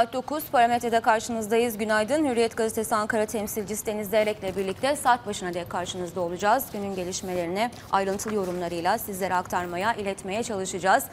Saat 9 parametrede karşınızdayız. Günaydın. Hürriyet Gazetesi Ankara temsilcisi Deniz Zeyrek'le birlikte saat başına dek karşınızda olacağız. Günün gelişmelerini ayrıntılı yorumlarıyla sizlere aktarmaya, iletmeye çalışacağız.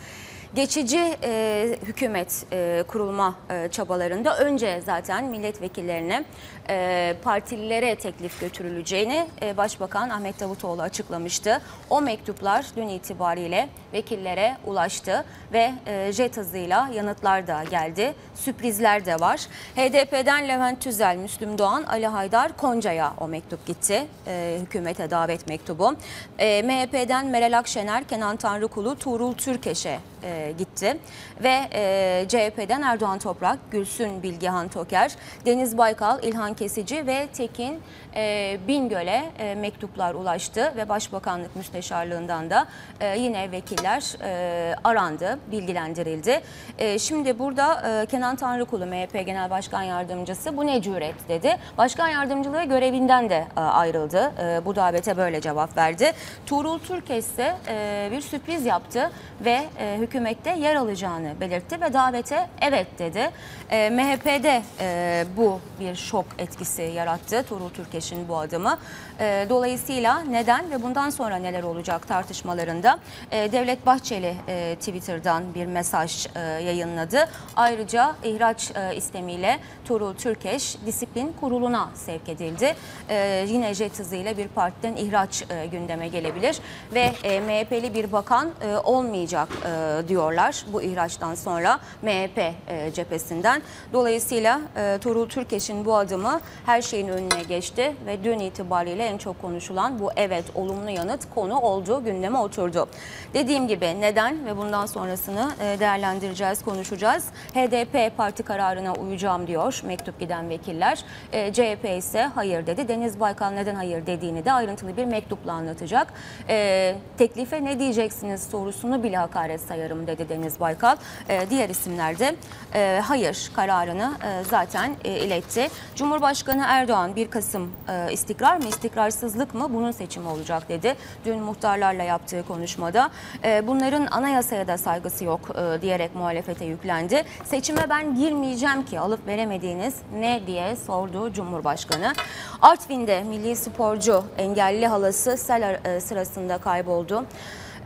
Geçici e, hükümet e, kurulma e, çabalarında önce zaten milletvekillerine, e, partililere teklif götürüleceğini e, Başbakan Ahmet Davutoğlu açıklamıştı. O mektuplar dün itibariyle vekillere ulaştı ve e, jet hızıyla yanıtlar da geldi. Sürprizler de var. HDP'den Levent Tüzel, Müslüm Doğan, Ali Haydar Konca'ya o mektup gitti. E, hükümete davet mektubu. E, MHP'den Meral Akşener, Kenan Tanrıkulu, Tuğrul Türkeş'e e, gitti. Ve e, CHP'den Erdoğan Toprak, Gülsün Bilgehan Toker, Deniz Baykal, İlhan Kesici ve Tekin e, Bingöl'e e, mektuplar ulaştı. Ve Başbakanlık Müsteşarlığından da e, yine vekiller e, arandı, bilgilendirildi. E, şimdi burada e, Kenan Tanrıkulu, MHP Genel Başkan Yardımcısı bu ne cüret dedi. Başkan Yardımcılığı görevinden de e, ayrıldı. E, bu davete böyle cevap verdi. Tuğrul Türkeş ise e, bir sürpriz yaptı ve e, hükümette yer alacağını belirtti ve davete evet dedi. E, MHP'de e, bu bir şok etkisi yarattı Tuğrul Türkeş'in bu adımı. E, dolayısıyla neden ve bundan sonra neler olacak tartışmalarında e, Devlet Bahçeli e, Twitter'dan bir mesaj e, yayınladı. Ayrıca ihraç e, istemiyle Tuğrul Türkeş disiplin kuruluna sevk edildi. E, yine jet hızıyla bir partiden ihraç e, gündeme gelebilir ve e, MHP'li bir bakan e, olmayacak e, diyorlar bu ihraçtan sonra MHP e, cephesinden. Dolayısıyla e, Tuğrul Türkeş'in bu adımı her şeyin önüne geçti ve dün itibariyle en çok konuşulan bu evet olumlu yanıt konu oldu, gündeme oturdu. Dediğim gibi neden ve bundan sonrasını e, değerlendireceğiz, konuşacağız. HDP parti kararına uyacağım diyor mektup giden vekiller. E, CHP ise hayır dedi. Deniz Baykal neden hayır dediğini de ayrıntılı bir mektupla anlatacak. E, teklife ne diyeceksiniz sorusunu bile hakaret sayarım dedi Deniz Baykal. E, diğer isimler de e, hayır kararını e, zaten e, iletti. Cumhurbaşkanı Erdoğan 1 Kasım e, istikrar mı istikrarsızlık mı bunun seçimi olacak dedi. Dün muhtarlarla yaptığı konuşmada e, bunların anayasaya da saygısı yok e, diyerek muhalefete yüklendi. Seçime ben girmeyeceğim ki alıp veremediğiniz ne diye sordu Cumhurbaşkanı. Artvin'de milli sporcu engelli halası sel e, sırasında kayboldu.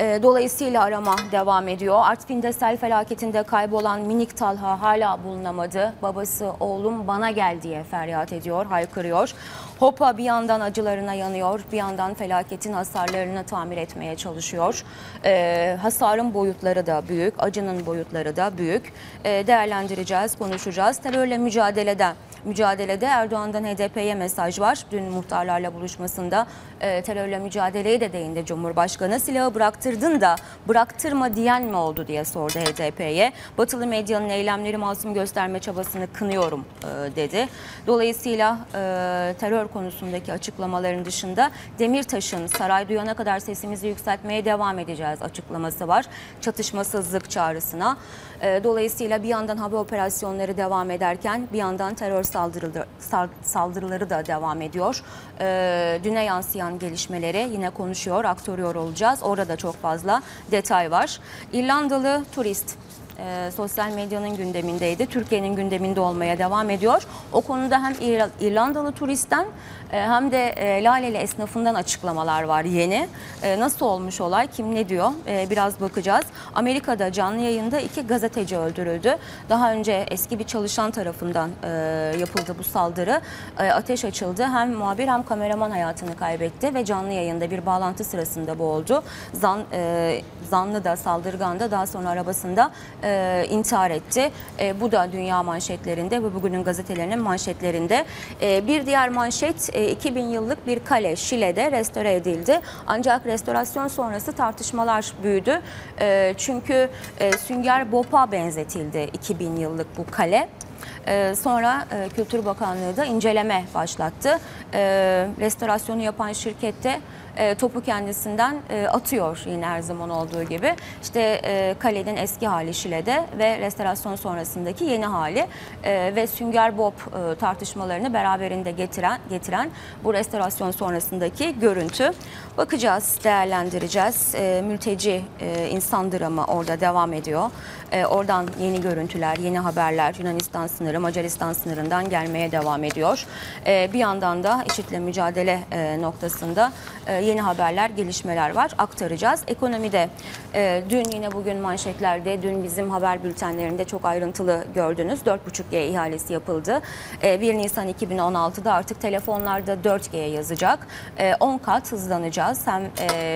E, Dolayısıyla arama devam ediyor. Artvin'de sel felaketinde kaybolan minik Talha hala bulunamadı. Babası oğlum bana gel diye feryat ediyor, haykırıyor. Hopa bir yandan acılarına yanıyor, bir yandan felaketin hasarlarını tamir etmeye çalışıyor. E, hasarın boyutları da büyük, acının boyutları da büyük. E, değerlendireceğiz, konuşacağız. Terörle mücadelede mücadelede Erdoğan'dan HDP'ye mesaj var. Dün muhtarlarla buluşmasında e, terörle mücadeleye de değindi Cumhurbaşkanı. Silahı bıraktırdın da bıraktırma diyen mi oldu diye sordu HDP'ye. Batılı medyanın eylemleri masum gösterme çabasını kınıyorum e, dedi. Dolayısıyla e, terör konusundaki açıklamaların dışında Demirtaş'ın saray duyana kadar sesimizi yükseltmeye devam edeceğiz açıklaması var. Çatışmasızlık çağrısına. E, dolayısıyla bir yandan hava operasyonları devam ederken bir yandan terör saldırıları, da devam ediyor. E, düne yansıyan gelişmeleri yine konuşuyor, aktarıyor olacağız. Orada da çok fazla detay var. İrlandalı turist e, sosyal medyanın gündemindeydi. Türkiye'nin gündeminde olmaya devam ediyor. O konuda hem İr- İrlandalı turistten hem de e, Laleli esnafından açıklamalar var yeni. E, nasıl olmuş olay, kim ne diyor E, biraz bakacağız. Amerika'da canlı yayında iki gazeteci öldürüldü. Daha önce eski bir çalışan tarafından e, yapıldı bu saldırı. E, ateş açıldı. Hem muhabir hem kameraman hayatını kaybetti ve canlı yayında bir bağlantı sırasında bu oldu. Zan, e, zanlı da saldırgan da daha sonra arabasında e, intihar etti. E, bu da dünya manşetlerinde ve bugünün gazetelerinin manşetlerinde. E, bir diğer manşet e, 2000 yıllık bir kale Şile'de restore edildi. Ancak restorasyon sonrası tartışmalar büyüdü. E, çünkü e, Sünger Bop'a benzetildi 2000 yıllık bu kale. Sonra e, Kültür Bakanlığı da inceleme başlattı. Restorasyonu yapan şirkette e, topu kendisinden e, atıyor yine her zaman olduğu gibi. İşte e, kalenin eski hali Şile'de ve restorasyon sonrasındaki yeni hali e, ve Sünger Bob e, tartışmalarını beraberinde getiren getiren bu restorasyon sonrasındaki görüntü. Bakacağız, değerlendireceğiz. E, mülteci e, insan dramı orada devam ediyor. E, oradan yeni görüntüler, yeni haberler Yunanistan sınırı, Macaristan sınırından gelmeye devam ediyor. E, bir yandan da IŞİD'le mücadele e, noktasında yeni haberler, gelişmeler var. Aktaracağız. Ekonomide e, dün yine bugün manşetlerde, dün bizim haber bültenlerinde çok ayrıntılı gördünüz. 4.5G ihalesi yapıldı. E, 1 Nisan 2016'da artık telefonlarda 4G yazacak. E, 10 kat hızlanacağız. Hem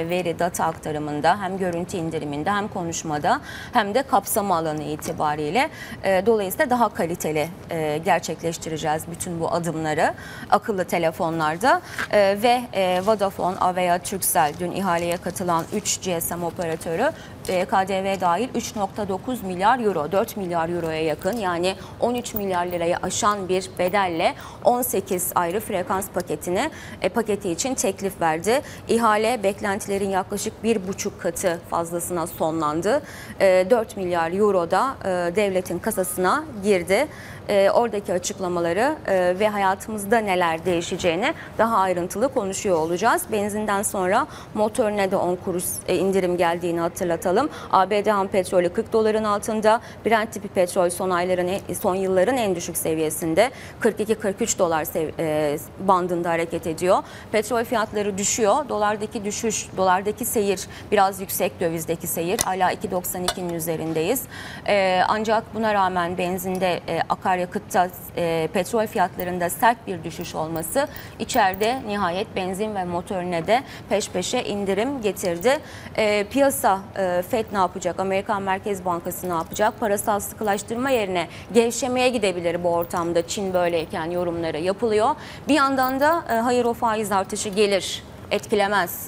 veri, data aktarımında, hem görüntü indiriminde, hem konuşmada, hem de kapsama alanı itibariyle. E, dolayısıyla daha kaliteli e, gerçekleştireceğiz bütün bu adımları akıllı telefonlarda. E, ve e, Vodafone, Avea, Turkcell dün ihaleye katılan 3 GSM operatörü KDV dahil 3.9 milyar euro, 4 milyar euroya yakın yani 13 milyar liraya aşan bir bedelle 18 ayrı frekans paketini e, paketi için teklif verdi. İhale beklentilerin yaklaşık bir buçuk katı fazlasına sonlandı. E, 4 milyar euro da e, devletin kasasına girdi. E, oradaki açıklamaları e, ve hayatımızda neler değişeceğini daha ayrıntılı konuşuyor olacağız. Benzinden sonra motorine de 10 kuruş e, indirim geldiğini hatırlatalım. ABD ham petrolü 40 doların altında. Brent tipi petrol son ayların son yılların en düşük seviyesinde 42-43 dolar e, bandında hareket ediyor. Petrol fiyatları düşüyor. Dolardaki düşüş, dolardaki seyir biraz yüksek dövizdeki seyir. Hala 2.92'nin üzerindeyiz. E, ancak buna rağmen benzinde e, akaryakıtta e, petrol fiyatlarında sert bir düşüş olması içeride nihayet benzin ve motorine de peş peşe indirim getirdi. E, piyasa e, FED ne yapacak? Amerikan Merkez Bankası ne yapacak? Parasal sıkılaştırma yerine gevşemeye gidebilir bu ortamda Çin böyleyken yorumları yapılıyor. Bir yandan da e, hayır o faiz artışı gelir etkilemez.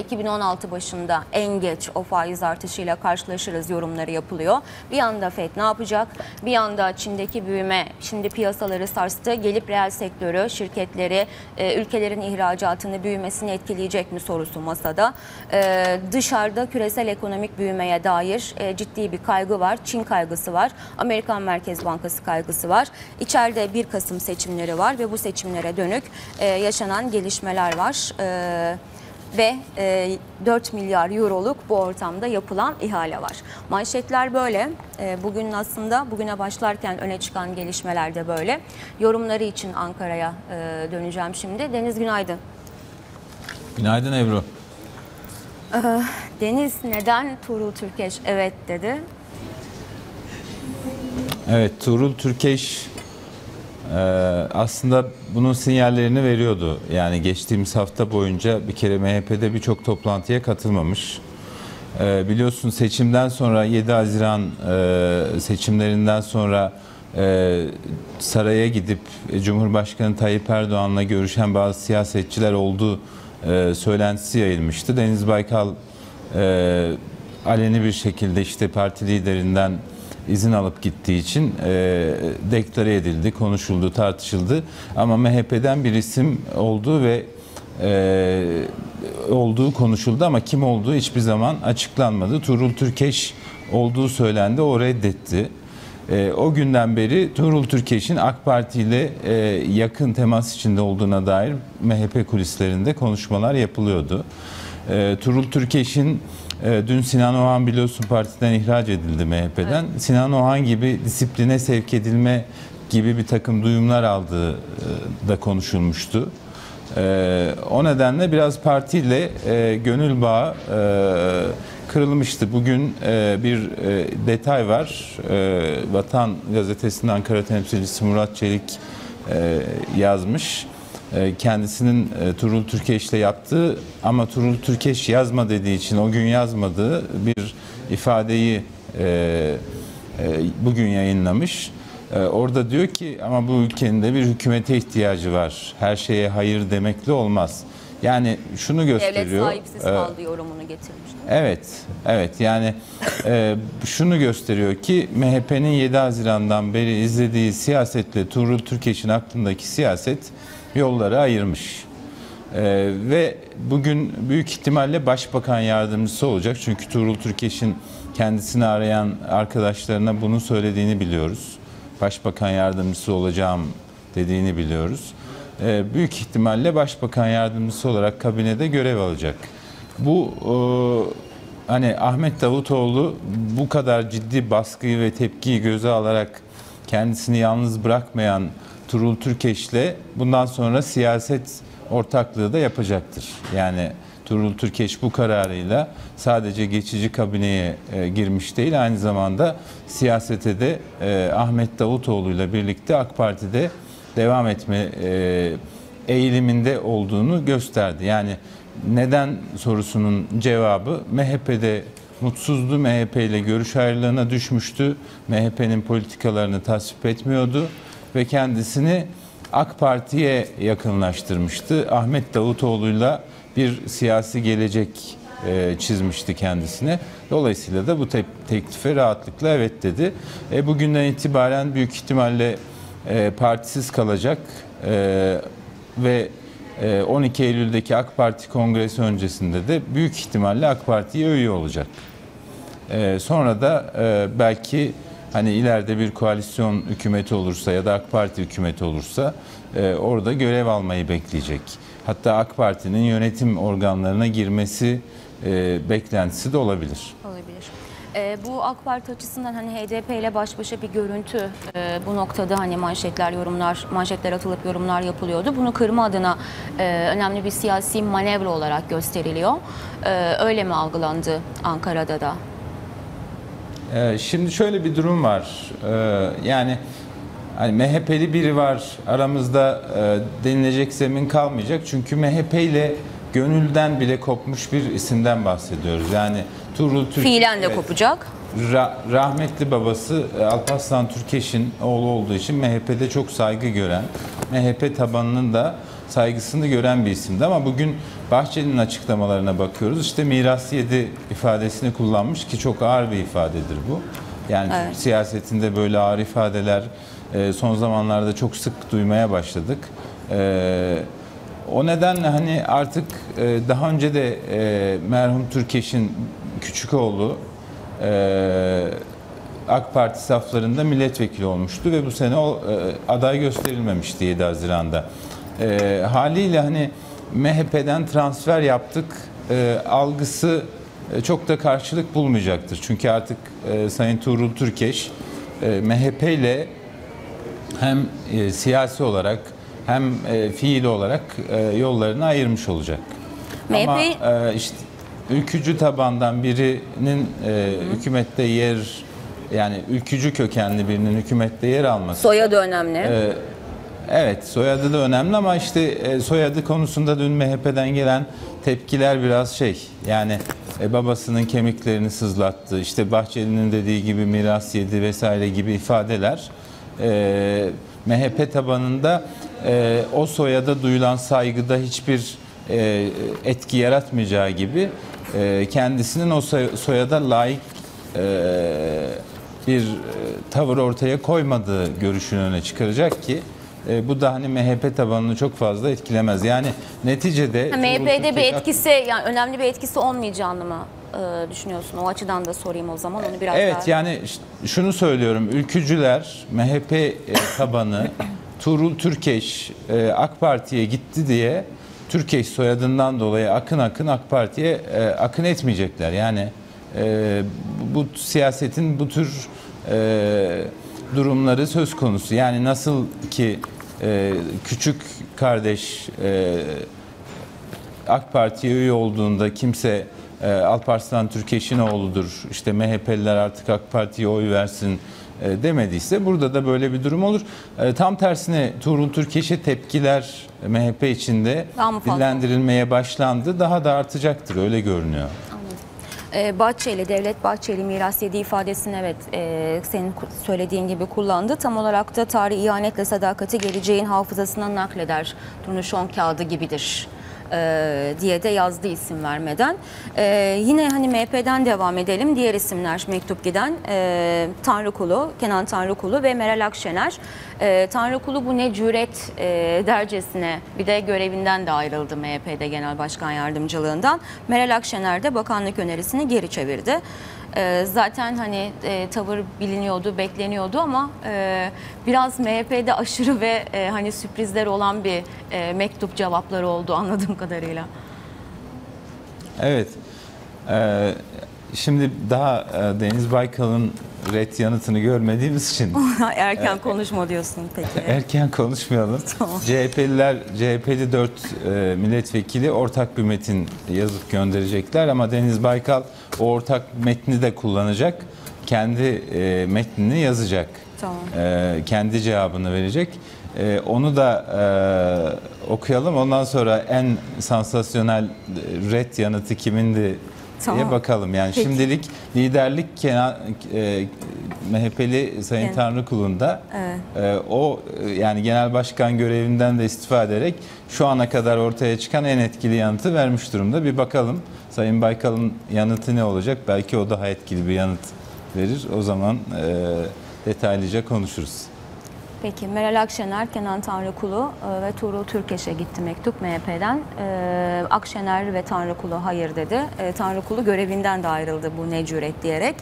2016 başında en geç o faiz artışıyla karşılaşırız yorumları yapılıyor. Bir yanda FED ne yapacak? Bir yanda Çin'deki büyüme şimdi piyasaları sarstı. Gelip reel sektörü, şirketleri, ülkelerin ihracatını büyümesini etkileyecek mi sorusu masada. Dışarıda küresel ekonomik büyümeye dair ciddi bir kaygı var. Çin kaygısı var. Amerikan Merkez Bankası kaygısı var. İçeride 1 Kasım seçimleri var ve bu seçimlere dönük yaşanan gelişmeler var ve 4 milyar euroluk bu ortamda yapılan ihale var. Manşetler böyle. Bugün aslında bugüne başlarken öne çıkan gelişmeler de böyle. Yorumları için Ankara'ya döneceğim şimdi. Deniz günaydın. Günaydın Ebru. Deniz neden Tuğrul Türkeş evet dedi? Evet Tuğrul Türkeş aslında bunun sinyallerini veriyordu. Yani geçtiğimiz hafta boyunca bir kere MHP'de birçok toplantıya katılmamış. Biliyorsun seçimden sonra 7 Haziran seçimlerinden sonra saraya gidip Cumhurbaşkanı Tayyip Erdoğan'la görüşen bazı siyasetçiler olduğu söylentisi yayılmıştı. Deniz Baykal aleni bir şekilde işte parti liderinden izin alıp gittiği için e, deklare edildi, konuşuldu, tartışıldı. Ama MHP'den bir isim oldu ve e, olduğu konuşuldu ama kim olduğu hiçbir zaman açıklanmadı. Tuğrul Türkeş olduğu söylendi, o reddetti. E, o günden beri Tuğrul Türkeş'in AK Parti ile e, yakın temas içinde olduğuna dair MHP kulislerinde konuşmalar yapılıyordu. E, Tuğrul Türkeş'in e, dün Sinan Oğan biliyorsun partiden ihraç edildi MHP'den. Evet. Sinan Oğan gibi disipline sevk edilme gibi bir takım duyumlar aldığı e, da konuşulmuştu. E, o nedenle biraz partiyle gönül bağı kırılmıştı. Bugün bir detay var. Vatan Gazetesi'nin Ankara temsilcisi Murat Çelik yazmış. E, kendisinin e, Turul Türkeş ile yaptığı ama Turul Türkeş yazma dediği için o gün yazmadığı bir ifadeyi e, bugün yayınlamış. Orada diyor ki ama bu ülkenin de bir hükümete ihtiyacı var. Her şeye hayır demekle olmaz. Yani şunu gösteriyor. Devlet sahipsiz kaldı yorumunu getirmiş. Evet, evet. Yani e, şunu gösteriyor ki MHP'nin 7 Haziran'dan beri izlediği siyasetle Tuğrul Türkeş'in aklındaki siyaset yolları ayırmış. Ee, ve bugün büyük ihtimalle başbakan yardımcısı olacak. Çünkü Tuğrul Türkeş'in kendisini arayan arkadaşlarına bunu söylediğini biliyoruz. Başbakan yardımcısı olacağım dediğini biliyoruz. Ee, büyük ihtimalle başbakan yardımcısı olarak kabinede görev alacak. Bu e, hani Ahmet Davutoğlu bu kadar ciddi baskıyı ve tepkiyi göze alarak kendisini yalnız bırakmayan Turul Türkeş'le bundan sonra siyaset ortaklığı da yapacaktır. Yani Turul Türkeş bu kararıyla sadece geçici kabineye e, girmiş değil, aynı zamanda siyasete de e, Ahmet Davutoğlu ile birlikte AK Parti'de devam etme e, eğiliminde olduğunu gösterdi. Yani neden sorusunun cevabı MHP'de mutsuzdu. MHP ile görüş ayrılığına düşmüştü. MHP'nin politikalarını tasvip etmiyordu ve kendisini AK Parti'ye yakınlaştırmıştı. Ahmet Davutoğlu'yla bir siyasi gelecek e, çizmişti kendisine. Dolayısıyla da bu te- teklife rahatlıkla evet dedi. E, bugünden itibaren büyük ihtimalle e, partisiz kalacak e, ve e, 12 Eylül'deki AK Parti kongresi öncesinde de büyük ihtimalle AK Parti'ye üye olacak. E, sonra da e, belki hani ileride bir koalisyon hükümeti olursa ya da AK Parti hükümeti olursa e, orada görev almayı bekleyecek. Hatta AK Parti'nin yönetim organlarına girmesi e, beklentisi de olabilir. Olabilir. Ee, bu AK Parti açısından hani HDP ile baş başa bir görüntü e, bu noktada hani manşetler yorumlar manşetler atılıp yorumlar yapılıyordu. Bunu kırma adına e, önemli bir siyasi manevra olarak gösteriliyor. E, öyle mi algılandı Ankara'da da? Ee, Şimdi şöyle bir durum var. Ee, Yani hani MHP'li biri var aramızda e, denilecek zemin kalmayacak. Çünkü MHP ile gönülden bile kopmuş bir isimden bahsediyoruz. Yani Tuğrul Türk Fiilen de Evet. kopacak. Ra- rahmetli babası e, Alparslan Türkeş'in oğlu olduğu için MHP'de çok saygı gören, MHP tabanının da saygısını gören bir isimdi. Ama bugün Bahçeli'nin açıklamalarına bakıyoruz. İşte miras yedi ifadesini kullanmış ki çok ağır bir ifadedir bu. Yani Evet. Siyasetinde böyle ağır ifadeler e, son zamanlarda çok sık duymaya başladık. E, o nedenle hani artık e, daha önce de merhum Türkeş'in küçük oğlu AK Parti saflarında milletvekili olmuştu ve bu sene o aday gösterilmemişti 7 Haziran'da. E, haliyle hani MHP'den transfer yaptık e, algısı e, çok da karşılık bulmayacaktır. Çünkü artık e, Sayın Tuğrul Türkeş e, MHP ile hem e, siyasi olarak hem e, fiili olarak e, yollarını ayırmış olacak. Ama MHP e, işte ülkücü tabandan birinin e, hükümette yer yani ülkücü kökenli birinin hükümette yer alması. Soyadı önemli. e, evet soyadı da önemli ama işte e, soyadı konusunda dün MHP'den gelen tepkiler biraz şey yani e, babasının kemiklerini sızlattı. İşte Bahçeli'nin dediği gibi miras yedi vesaire gibi ifadeler e, MHP tabanında e, o soyada duyulan saygıda hiçbir etki yaratmayacağı gibi kendisinin o soy- soyada layık bir tavır ortaya koymadığı görüşünü öne çıkaracak ki e, bu da hani MHP tabanını çok fazla etkilemez. Yani neticede Ha, MHP'de bir etkisi yani önemli bir etkisi olmayacağını mı e, düşünüyorsun? O açıdan da sorayım o zaman onu biraz Evet daha. yani şunu söylüyorum. Ülkücüler MHP e, tabanı Tuğrul Türkeş e, AK Parti'ye gitti diye Türkeş soyadından dolayı akın akın AK Parti'ye e, akın etmeyecekler. Yani e, bu, bu siyasetin bu tür e, durumları söz konusu. Yani nasıl ki e, küçük kardeş e, AK Parti'ye üye olduğunda kimse e, Alparslan Türkeş'in oğludur, işte MHP'liler artık AK Parti'ye oy versin e, demediyse burada da böyle bir durum olur. E, tam tersine Tuğrul Türkeş'e tepkiler MHP içinde dillendirilmeye başlandı. Daha da artacaktır öyle görünüyor. Ee, Bahçeli, Devlet Bahçeli miras yediği ifadesini evet e, senin söylediğin gibi kullandı. Tam olarak da tarih ihanetle sadakati geleceğin hafızasına nakleder. Turnuşon kağıdı gibidir e, diye de yazdı isim vermeden. E, yine hani MHP'den devam edelim. Diğer isimler mektup giden e, Tanrıkulu, Kenan Tanrıkulu ve Meral Akşener. E, Tanrıkulu bu ne cüret e, dercesine bir de görevinden de ayrıldı MHP'de Genel Başkan Yardımcılığından. Meral Akşener de bakanlık önerisini geri çevirdi. E, zaten hani e, tavır biliniyordu, bekleniyordu ama e, biraz MHP'de aşırı ve e, hani sürprizler olan bir e, mektup cevapları oldu anladığım kadarıyla. Evet. Ee, şimdi daha e, Deniz Baykal'ın red yanıtını görmediğimiz için Erken konuşma diyorsun peki. erken konuşmayalım. Tamam. CHP'liler, CHP'li 4 e, milletvekili ortak bir metin yazıp gönderecekler ama Deniz Baykal o ortak metni de kullanacak. Kendi e, metnini yazacak. Tamam. E, kendi cevabını verecek. E, onu da e, okuyalım. Ondan sonra en sansasyonel red yanıtı kimindi diye Tamam. bakalım. Yani Peki. şimdilik liderlik Kenan e, MHP'li Sayın Evet. Tanrıkulu'nda. Evet. Ee, o e, yani genel başkan görevinden de istifa ederek şu ana kadar ortaya çıkan en etkili yanıtı vermiş durumda. Bir bakalım Sayın Baykal'ın yanıtı ne olacak? Belki o daha etkili bir yanıt verir. O zaman e, detaylıca konuşuruz. Peki Meral Akşener, Kenan Tanrıkulu e, ve Tuğrul Türkeş'e gitti mektup MHP'den. E, Akşener ve Tanrıkulu hayır dedi. E, Tanrıkulu görevinden de ayrıldı bu ne cüret diyerek.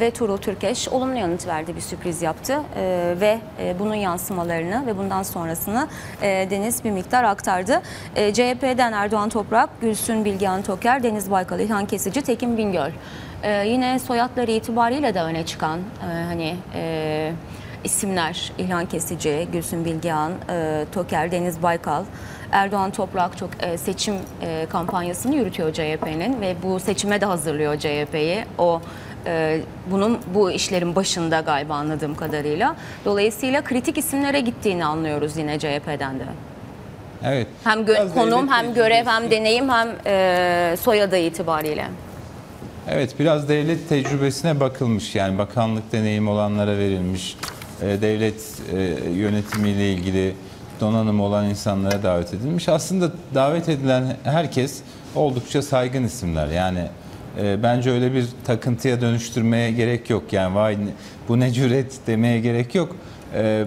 Ve Tuğrul Türkeş olumlu yanıt verdi, bir sürpriz yaptı. Ve bunun yansımalarını ve bundan sonrasını Deniz bir miktar aktardı. CHP'den Erdoğan Toprak, Gülsün Bilgehan Toker, Deniz Baykal, İlhan Kesici, Tekin Bingöl. Yine soyadları itibariyle de öne çıkan hani... İsimler İlhan Kesici, Gülsün Bilgehan, e, Toker, Deniz Baykal, Erdoğan Toprak çok e, seçim e, kampanyasını yürütüyor CHP'nin ve bu seçime de hazırlıyor CHP'yi. O e, bunun bu işlerin başında galiba anladığım kadarıyla. Dolayısıyla kritik isimlere gittiğini anlıyoruz yine CHP'den de. Evet. Hem gö- konum hem görev hem deneyim hem e, soyadı itibariyle. Evet biraz devlet tecrübesine bakılmış yani bakanlık deneyimi olanlara verilmiş. E, devlet e, yönetimiyle ilgili donanım olan insanlara davet edilmiş. Aslında davet edilen herkes oldukça saygın isimler. Yani e, bence öyle bir takıntıya dönüştürmeye gerek yok. Yani vay bu ne cüret demeye gerek yok. E,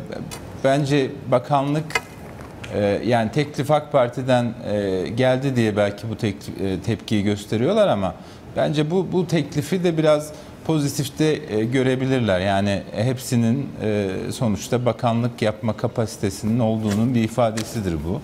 bence bakanlık ee, yani teklif AK Parti'den e, geldi diye belki bu tek- e, tepkiyi gösteriyorlar ama bence bu bu teklifi de biraz pozitifte e, görebilirler. Yani hepsinin e, sonuçta bakanlık yapma kapasitesinin olduğunun bir ifadesidir bu.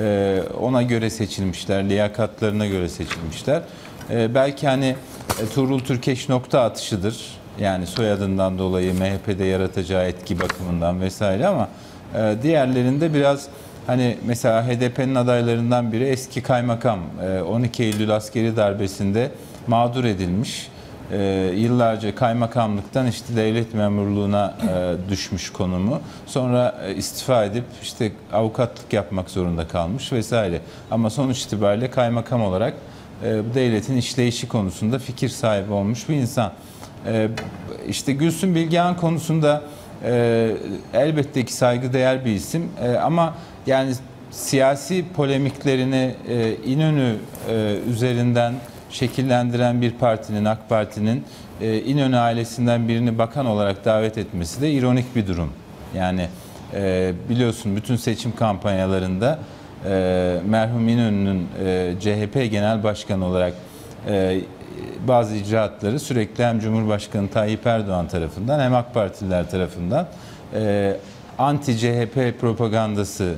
E, Ona göre seçilmişler, liyakatlarına göre seçilmişler. E, Belki hani e, Tuğrul Türkeş nokta atışıdır. Yani soyadından dolayı MHP'de yaratacağı etki bakımından vesaire ama e, diğerlerinde biraz hani mesela HDP'nin adaylarından biri eski kaymakam e, 12 Eylül askeri darbesinde mağdur edilmiş. E, Yıllarca kaymakamlıktan işte devlet memurluğuna e, düşmüş konumu. Sonra e, istifa edip işte avukatlık yapmak zorunda kalmış vesaire. Ama sonuç itibariyle kaymakam olarak e, devletin işleyişi konusunda fikir sahibi olmuş bir insan. E, işte Gülsün Bilgehan konusunda e, elbette ki saygıdeğer bir isim E, ama yani siyasi polemiklerini e, İnönü e, üzerinden şekillendiren bir partinin, AK Parti'nin e, İnönü ailesinden birini bakan olarak davet etmesi de ironik bir durum. Yani e, biliyorsun bütün seçim kampanyalarında e, merhum İnönü'nün e, CHP Genel Başkanı olarak e, bazı icraatları sürekli hem Cumhurbaşkanı Tayyip Erdoğan tarafından hem AK Partililer tarafından e, anti CHP propagandası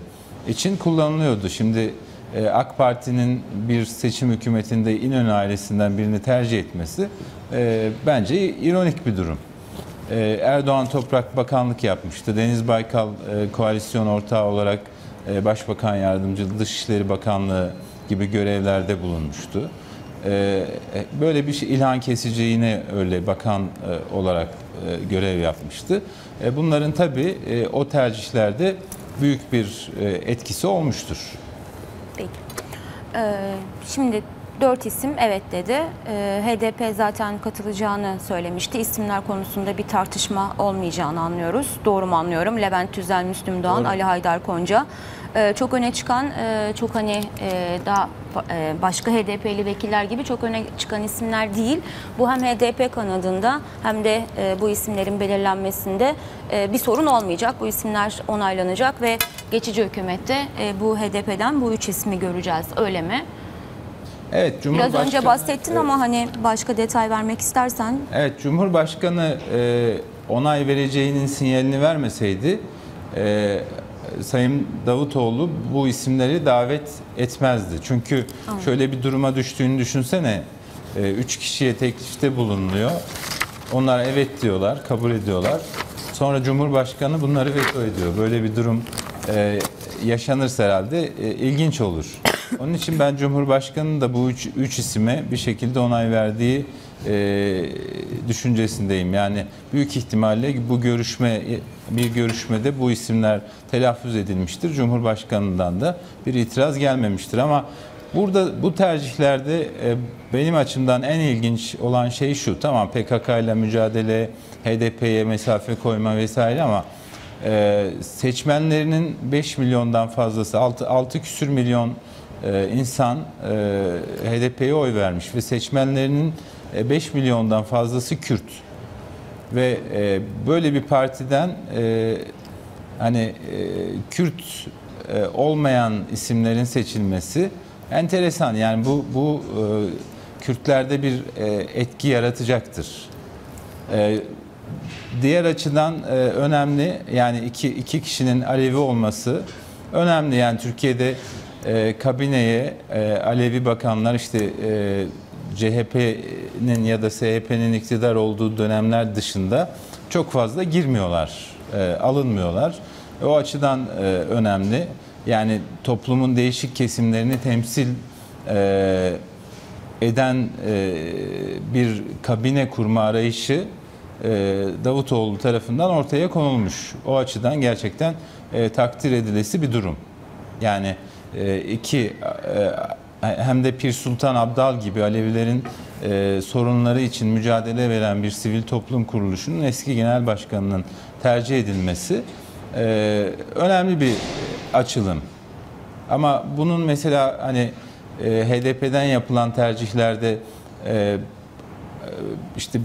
için kullanılıyordu. Şimdi AK Parti'nin bir seçim hükümetinde İnönü ailesinden birini tercih etmesi e, bence ironik bir durum. E, Erdoğan Toprak Bakanlık yapmıştı. Deniz Baykal e, koalisyon ortağı olarak e, Başbakan Yardımcılığı, Dışişleri Bakanlığı gibi görevlerde bulunmuştu. E, Böyle bir şey İlhan Kesici yine öyle bakan e, olarak e, görev yapmıştı. E, Bunların tabii e, o tercihlerde büyük bir e, etkisi olmuştur. Peki. Ee, şimdi dört isim evet dedi. Ee, HDP zaten katılacağını söylemişti. İsimler konusunda bir tartışma olmayacağını anlıyoruz. Doğru mu anlıyorum? Levent Tüzel, Müslüm Doğan, Doğru. Ali Haydar Konca. E, çok öne çıkan, e, çok hani e, daha e, başka HDP'li vekiller gibi çok öne çıkan isimler değil. Bu hem HDP kanadında hem de e, bu isimlerin belirlenmesinde e, bir sorun olmayacak. Bu isimler onaylanacak ve geçici hükümette e, bu HDP'den bu üç ismi göreceğiz. Öyle mi? Evet, Biraz önce bahsettin ama hani başka detay vermek istersen. Evet, Cumhurbaşkanı e, onay vereceğinin sinyalini vermeseydi e, Sayın Davutoğlu bu isimleri davet etmezdi. Çünkü şöyle bir duruma düştüğünü düşünsene. E, üç kişiye teklifte bulunuyor. Onlar evet diyorlar, kabul ediyorlar. Sonra Cumhurbaşkanı bunları veto ediyor. Böyle bir durum e, yaşanırsa herhalde e, ilginç olur. Onun için ben Cumhurbaşkanı'nın da bu üç, üç isime bir şekilde onay verdiği e, düşüncesindeyim. Yani büyük ihtimalle bu görüşme bir görüşmede bu isimler telaffuz edilmiştir. Cumhurbaşkanından da bir itiraz gelmemiştir ama burada bu tercihlerde e, benim açımdan en ilginç olan şey şu. Tamam PKK ile mücadele, HDP'ye mesafe koyma vesaire ama e, seçmenlerinin 5 milyondan fazlası 6, 6 küsür milyon e, insan e, HDP'ye oy vermiş ve seçmenlerinin 5 milyondan fazlası Kürt. Ve e, böyle bir partiden e, hani e, Kürt e, olmayan isimlerin seçilmesi enteresan. Yani bu bu e, Kürtlerde bir e, etki yaratacaktır. E, diğer açıdan e, önemli yani iki iki kişinin Alevi olması önemli. Yani Türkiye'de e, kabineye e, Alevi bakanlar işte e, CHP'nin ya da SHP'nin iktidar olduğu dönemler dışında çok fazla girmiyorlar, e, alınmıyorlar. O açıdan e, önemli. Yani toplumun değişik kesimlerini temsil e, eden e, bir kabine kurma arayışı e, Davutoğlu tarafından ortaya konulmuş. O açıdan gerçekten e, takdir edilesi bir durum. Yani e, iki e, hem de Pir Sultan Abdal gibi Alevilerin e, sorunları için mücadele veren bir sivil toplum kuruluşunun eski genel başkanının tercih edilmesi e, önemli bir açılım. Ama bunun mesela hani e, HDP'den yapılan tercihlerde e, işte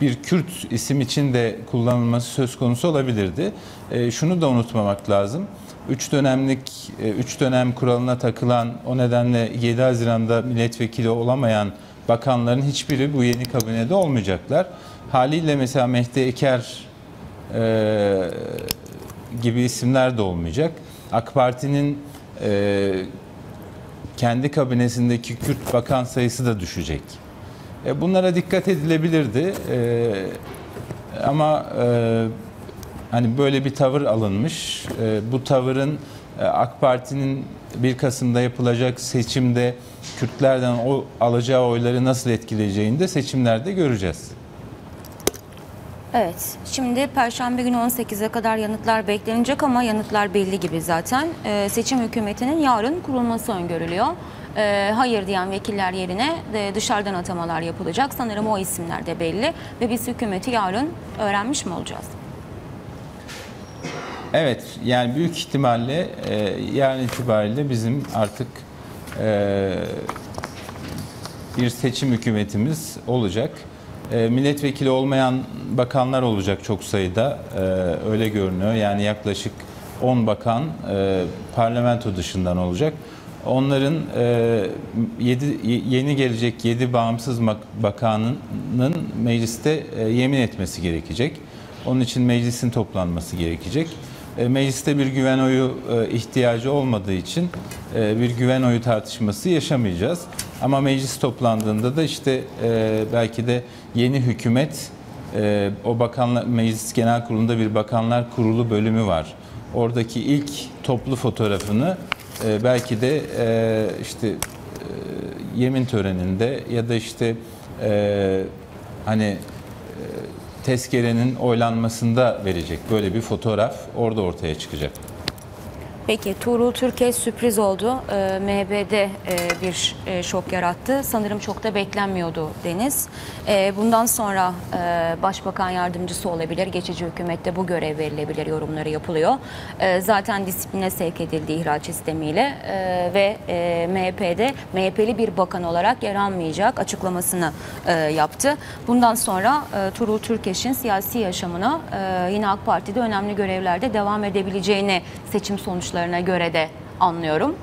bir Kürt isim için de kullanılması söz konusu olabilirdi. E, şunu da unutmamak lazım. Üç dönemlik, e, üç dönem kuralına takılan o nedenle 7 Haziran'da milletvekili olamayan bakanların hiçbiri bu yeni kabinede olmayacaklar. Haliyle mesela Mehdi Eker e, gibi isimler de olmayacak. AK Parti'nin e, kendi kabinesindeki Kürt bakan sayısı da düşecek. E, bunlara dikkat edilebilirdi. E, ama e, hani böyle bir tavır alınmış. E, bu tavırın e, AK Parti'nin 1 Kasım'da yapılacak seçimde Kürtlerden o alacağı oyları nasıl etkileyeceğini de seçimlerde göreceğiz. Evet, şimdi Perşembe günü 18'e kadar yanıtlar beklenecek ama yanıtlar belli gibi zaten. Ee, seçim hükümetinin yarın kurulması öngörülüyor. Ee, hayır diyen vekiller yerine de dışarıdan atamalar yapılacak. Sanırım o isimler de belli ve biz hükümeti yarın öğrenmiş mi olacağız? Evet, yani büyük ihtimalle e, yarın itibariyle bizim artık e, bir seçim hükümetimiz olacak. E, milletvekili olmayan bakanlar olacak çok sayıda, e, öyle görünüyor. Yani yaklaşık 10 bakan e, parlamento dışından olacak. Onların e, yedi, yeni gelecek 7 bağımsız bakanının mecliste e, yemin etmesi gerekecek. Onun için meclisin toplanması gerekecek. E, mecliste bir güven oyu e, ihtiyacı olmadığı için e, bir güven oyu tartışması yaşamayacağız. Ama meclis toplandığında da işte belki de yeni hükümet o bakanlar meclis genel kurulunda bir bakanlar kurulu bölümü var. Oradaki ilk toplu fotoğrafını belki de işte yemin töreninde ya da işte hani tezkerenin oylanmasında verecek böyle bir fotoğraf orada ortaya çıkacak. Peki Tuğrul Türkiye sürpriz oldu. Ee, MHP'de e, bir e, şok yarattı. Sanırım çok da beklenmiyordu Deniz. Ee, bundan sonra e, Başbakan Yardımcısı olabilir. Geçici hükümette bu görev verilebilir yorumları yapılıyor. Ee, zaten disipline sevk edildi ihraç sistemiyle e, ve e, MHP'de MHP'li bir bakan olarak yer almayacak açıklamasını e, yaptı. Bundan sonra e, Tuğrul Türkeş'in siyasi yaşamına e, yine AK Parti'de önemli görevlerde devam edebileceğini seçim sonuçlarına göre de anlıyorum.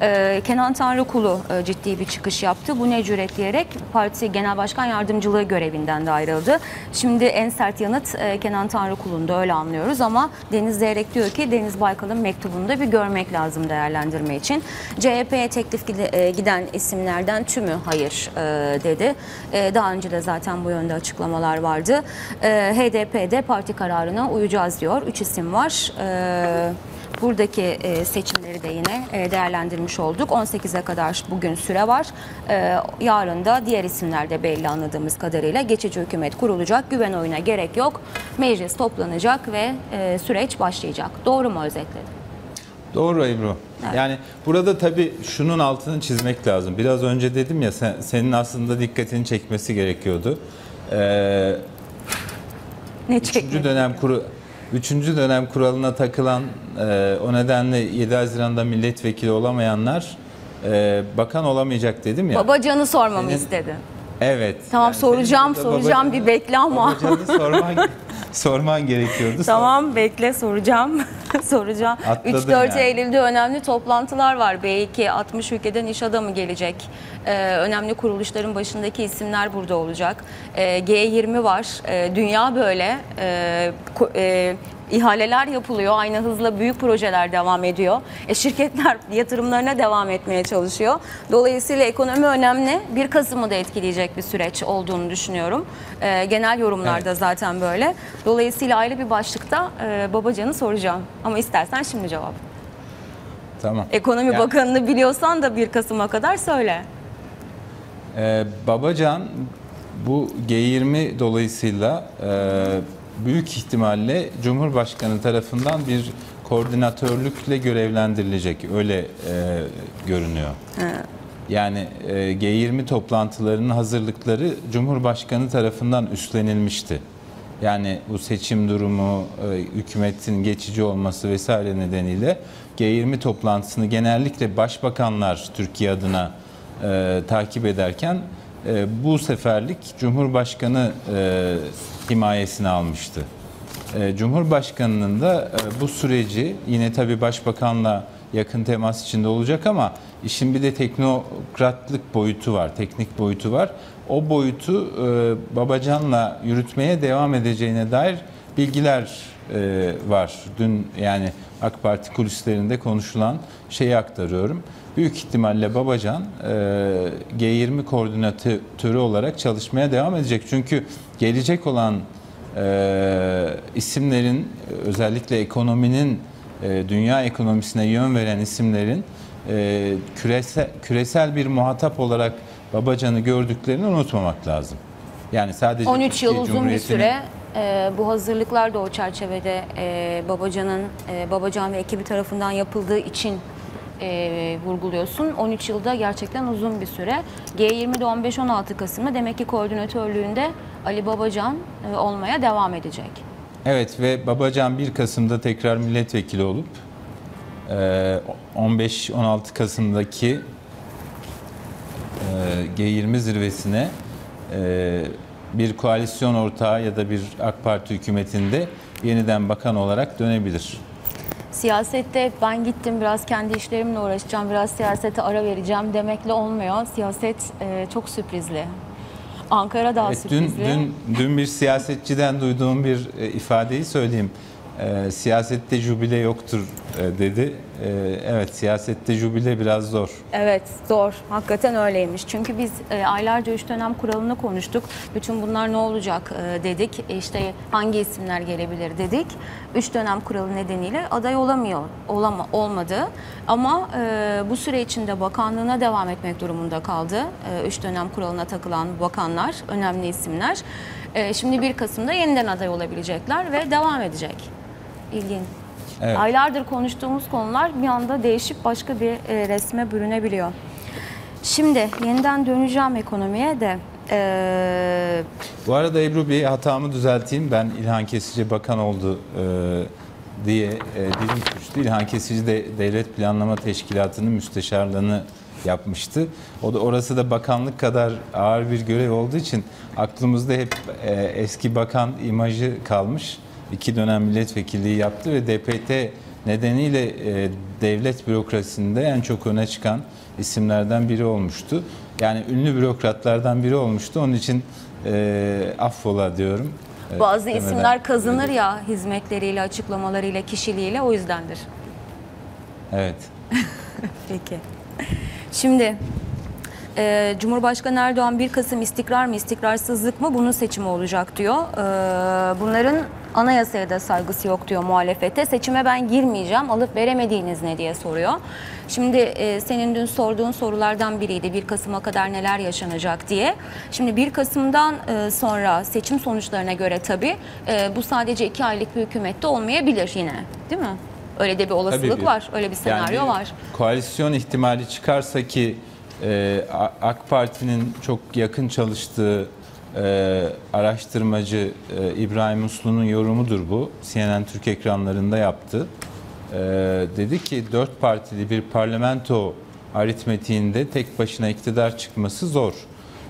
Ee, Kenan Tanrıkulu e, ciddi bir çıkış yaptı. Bu ne cüret diyerek parti genel başkan yardımcılığı görevinden de ayrıldı. Şimdi en sert yanıt e, Kenan Tanrıkulu'nda da öyle anlıyoruz ama Deniz Zeyrek diyor ki Deniz Baykal'ın mektubunu da bir görmek lazım değerlendirme için. CHP'ye teklif e, giden isimlerden tümü hayır e, dedi. E, Daha önce de zaten bu yönde açıklamalar vardı. E, HDP'de parti kararına uyacağız diyor. Üç isim var. E, Buradaki e, seçimleri de yine e, değerlendirmiş olduk. 18'e kadar bugün süre var. E, Yarın da diğer isimler de belli anladığımız kadarıyla. Geçici hükümet kurulacak. Güven oyuna gerek yok. Meclis toplanacak ve e, süreç başlayacak. Doğru mu özetledim? Doğru Ebru. Yani burada tabii şunun altını çizmek lazım. Biraz önce dedim ya sen, senin aslında dikkatini çekmesi gerekiyordu. Ee, Ne üçüncü dönem kuru Üçüncü dönem kuralına takılan e, o nedenle 7 Haziran'da milletvekili olamayanlar e, bakan olamayacak dedim ya. Babacan'ı sormamı Senin- istedi. Evet. Tamam Yani soracağım soracağım babacanı- bir bekle ama. Sorman, sorman gerekiyordu. Tamam bekle soracağım. soracağım. Atladın 3-4 yani. Eylül'de önemli toplantılar var. B2 60 ülkeden iş adamı gelecek. Ee, önemli kuruluşların başındaki isimler burada olacak. Ee, G20 var. Ee, dünya böyle. Ee, e, ihaleler yapılıyor. Aynı hızla büyük projeler devam ediyor. E, şirketler yatırımlarına devam etmeye çalışıyor. Dolayısıyla ekonomi önemli. 1 Kasım'ı da etkileyecek bir süreç olduğunu düşünüyorum. Ee, genel yorumlarda Evet. zaten böyle. Dolayısıyla ayrı bir başlıkta e, Babacan'ı soracağım. Ama istersen şimdi cevap. Tamam. Ekonomi Ya- Bakanı'nı biliyorsan da 1 Kasım'a kadar söyle. Ee, Babacan bu G20 dolayısıyla e, büyük ihtimalle Cumhurbaşkanı tarafından bir koordinatörlükle görevlendirilecek. Öyle e, görünüyor. Yani e, G20 toplantılarının hazırlıkları Cumhurbaşkanı tarafından üstlenilmişti. Yani bu seçim durumu, e, hükümetin geçici olması vesaire nedeniyle G20 toplantısını genellikle başbakanlar Türkiye adına e, takip ederken e, bu seferlik Cumhurbaşkanı e, himayesine almıştı. E, Cumhurbaşkanının da e, bu süreci yine tabii başbakanla yakın temas içinde olacak ama işin bir de teknokratlık boyutu var, teknik boyutu var. O boyutu e, Babacan'la yürütmeye devam edeceğine dair bilgiler var. Dün yani AK Parti kulislerinde konuşulan şeyi aktarıyorum. Büyük ihtimalle Babacan e, G20 koordinatörü olarak çalışmaya devam edecek. Çünkü gelecek olan e, isimlerin özellikle ekonominin e, dünya ekonomisine yön veren isimlerin e, küresel, küresel bir muhatap olarak Babacan'ı gördüklerini unutmamak lazım. Yani sadece 13 yıl uzun bir süre. E, bu hazırlıklar da o çerçevede e, Babacan'ın e, Babacan ve ekibi tarafından yapıldığı için e, vurguluyorsun. 13 yılda gerçekten uzun bir süre. G20'de 15-16 Kasım'da demek ki koordinatörlüğünde Ali Babacan e, olmaya devam edecek. Evet ve Babacan 1 Kasım'da tekrar milletvekili olup e, 15-16 Kasım'daki e, G20 zirvesine e, bir koalisyon ortağı ya da bir AK Parti hükümetinde yeniden bakan olarak dönebilir. Siyasette ben gittim biraz kendi işlerimle uğraşacağım, biraz siyasete ara vereceğim demekle olmuyor. Siyaset e, çok sürprizli. Ankara daha Evet, dün, sürprizli. dün, dün bir siyasetçiden duyduğum bir e, ifadeyi söyleyeyim. E, siyasette jubile yoktur e, dedi. E, evet siyasette jubile biraz zor. Evet zor. Hakikaten öyleymiş. Çünkü biz e, aylarca üç dönem kuralını konuştuk. Bütün bunlar ne olacak e, dedik. E, işte hangi isimler gelebilir dedik. Üç dönem kuralı nedeniyle aday olamıyor. Olama, olmadı. Ama e, bu süre içinde bakanlığına devam etmek durumunda kaldı. E, üç dönem kuralına takılan bakanlar, önemli isimler. E, şimdi 1 Kasım'da yeniden aday olabilecekler ve devam edecek. İlginç. Evet. Aylardır konuştuğumuz konular bir anda değişip başka bir e, resme bürünebiliyor. Şimdi yeniden döneceğim ekonomiye de. e, Bu arada Ebru bir hatamı düzelteyim. Ben İlhan Kesici bakan oldu e, diye e, dilim sürçtü. İlhan Kesici de Devlet Planlama Teşkilatı'nın müsteşarlığını yapmıştı. O da orası da bakanlık kadar ağır bir görev olduğu için aklımızda hep e, eski bakan imajı kalmış. İki dönem milletvekilliği yaptı ve DPT nedeniyle e, devlet bürokrasisinde en çok öne çıkan isimlerden biri olmuştu. Yani ünlü bürokratlardan biri olmuştu. Onun için e, affola diyorum. E, bazı demeden isimler kazanır öyle. ya hizmetleriyle, açıklamalarıyla, kişiliğiyle o yüzdendir. Evet. Peki. Şimdi e, Cumhurbaşkanı Erdoğan 1 Kasım istikrar mı istikrarsızlık mı bunun seçimi olacak diyor. E, bunların anayasaya da saygısı yok diyor muhalefete. Seçime ben girmeyeceğim alıp veremediğiniz ne diye soruyor. Şimdi e, senin dün sorduğun sorulardan biriydi 1 Kasım'a kadar neler yaşanacak diye. Şimdi 1 Kasım'dan e, sonra seçim sonuçlarına göre tabii e, bu sadece 2 aylık bir hükümette olmayabilir yine değil mi? Öyle de bir olasılık bir- var, öyle bir senaryo Yani var. Koalisyon ihtimali çıkarsa ki e, AK Parti'nin çok yakın çalıştığı e, araştırmacı e, İbrahim Uslu'nun yorumudur bu. CNN Türk ekranlarında yaptı. E, dedi ki dört partili bir parlamento aritmetiğinde tek başına iktidar çıkması zor.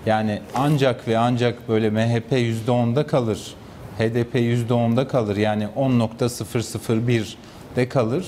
Yani ancak ve ancak böyle MHP %10'da kalır. HDP %10'da kalır. Yani 10.001'de kalır.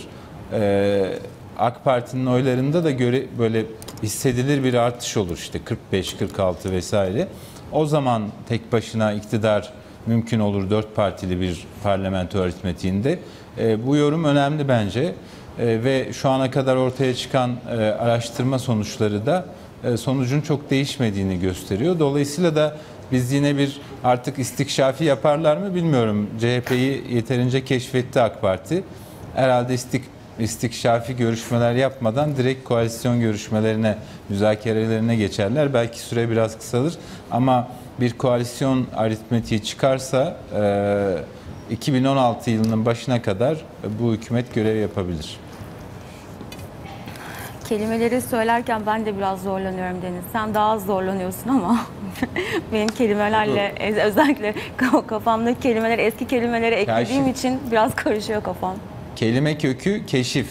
Ee, AK Parti'nin oylarında da göre böyle hissedilir bir artış olur işte 45, 46 vesaire. O zaman tek başına iktidar mümkün olur dört partili bir parlamento aritmetiğinde. Ee, bu yorum önemli bence Ee, ve şu ana kadar ortaya çıkan e, araştırma sonuçları da e, sonucun çok değişmediğini gösteriyor. Dolayısıyla da biz yine bir artık istikşafi yaparlar mı bilmiyorum. CHP'yi yeterince keşfetti AK Parti. Herhalde istik, istikşafi görüşmeler yapmadan direkt koalisyon görüşmelerine, müzakerelerine geçerler. Belki süre biraz kısalır ama bir koalisyon aritmetiği çıkarsa e, 2016 yılının başına kadar bu hükümet görev yapabilir. Kelimeleri söylerken ben de biraz zorlanıyorum Deniz. Sen daha az zorlanıyorsun ama benim kelimelerle ez- özellikle ka- kafamdaki kelimeler eski kelimeleri eklediğim Kaşif. için biraz karışıyor kafam. Kelime kökü keşif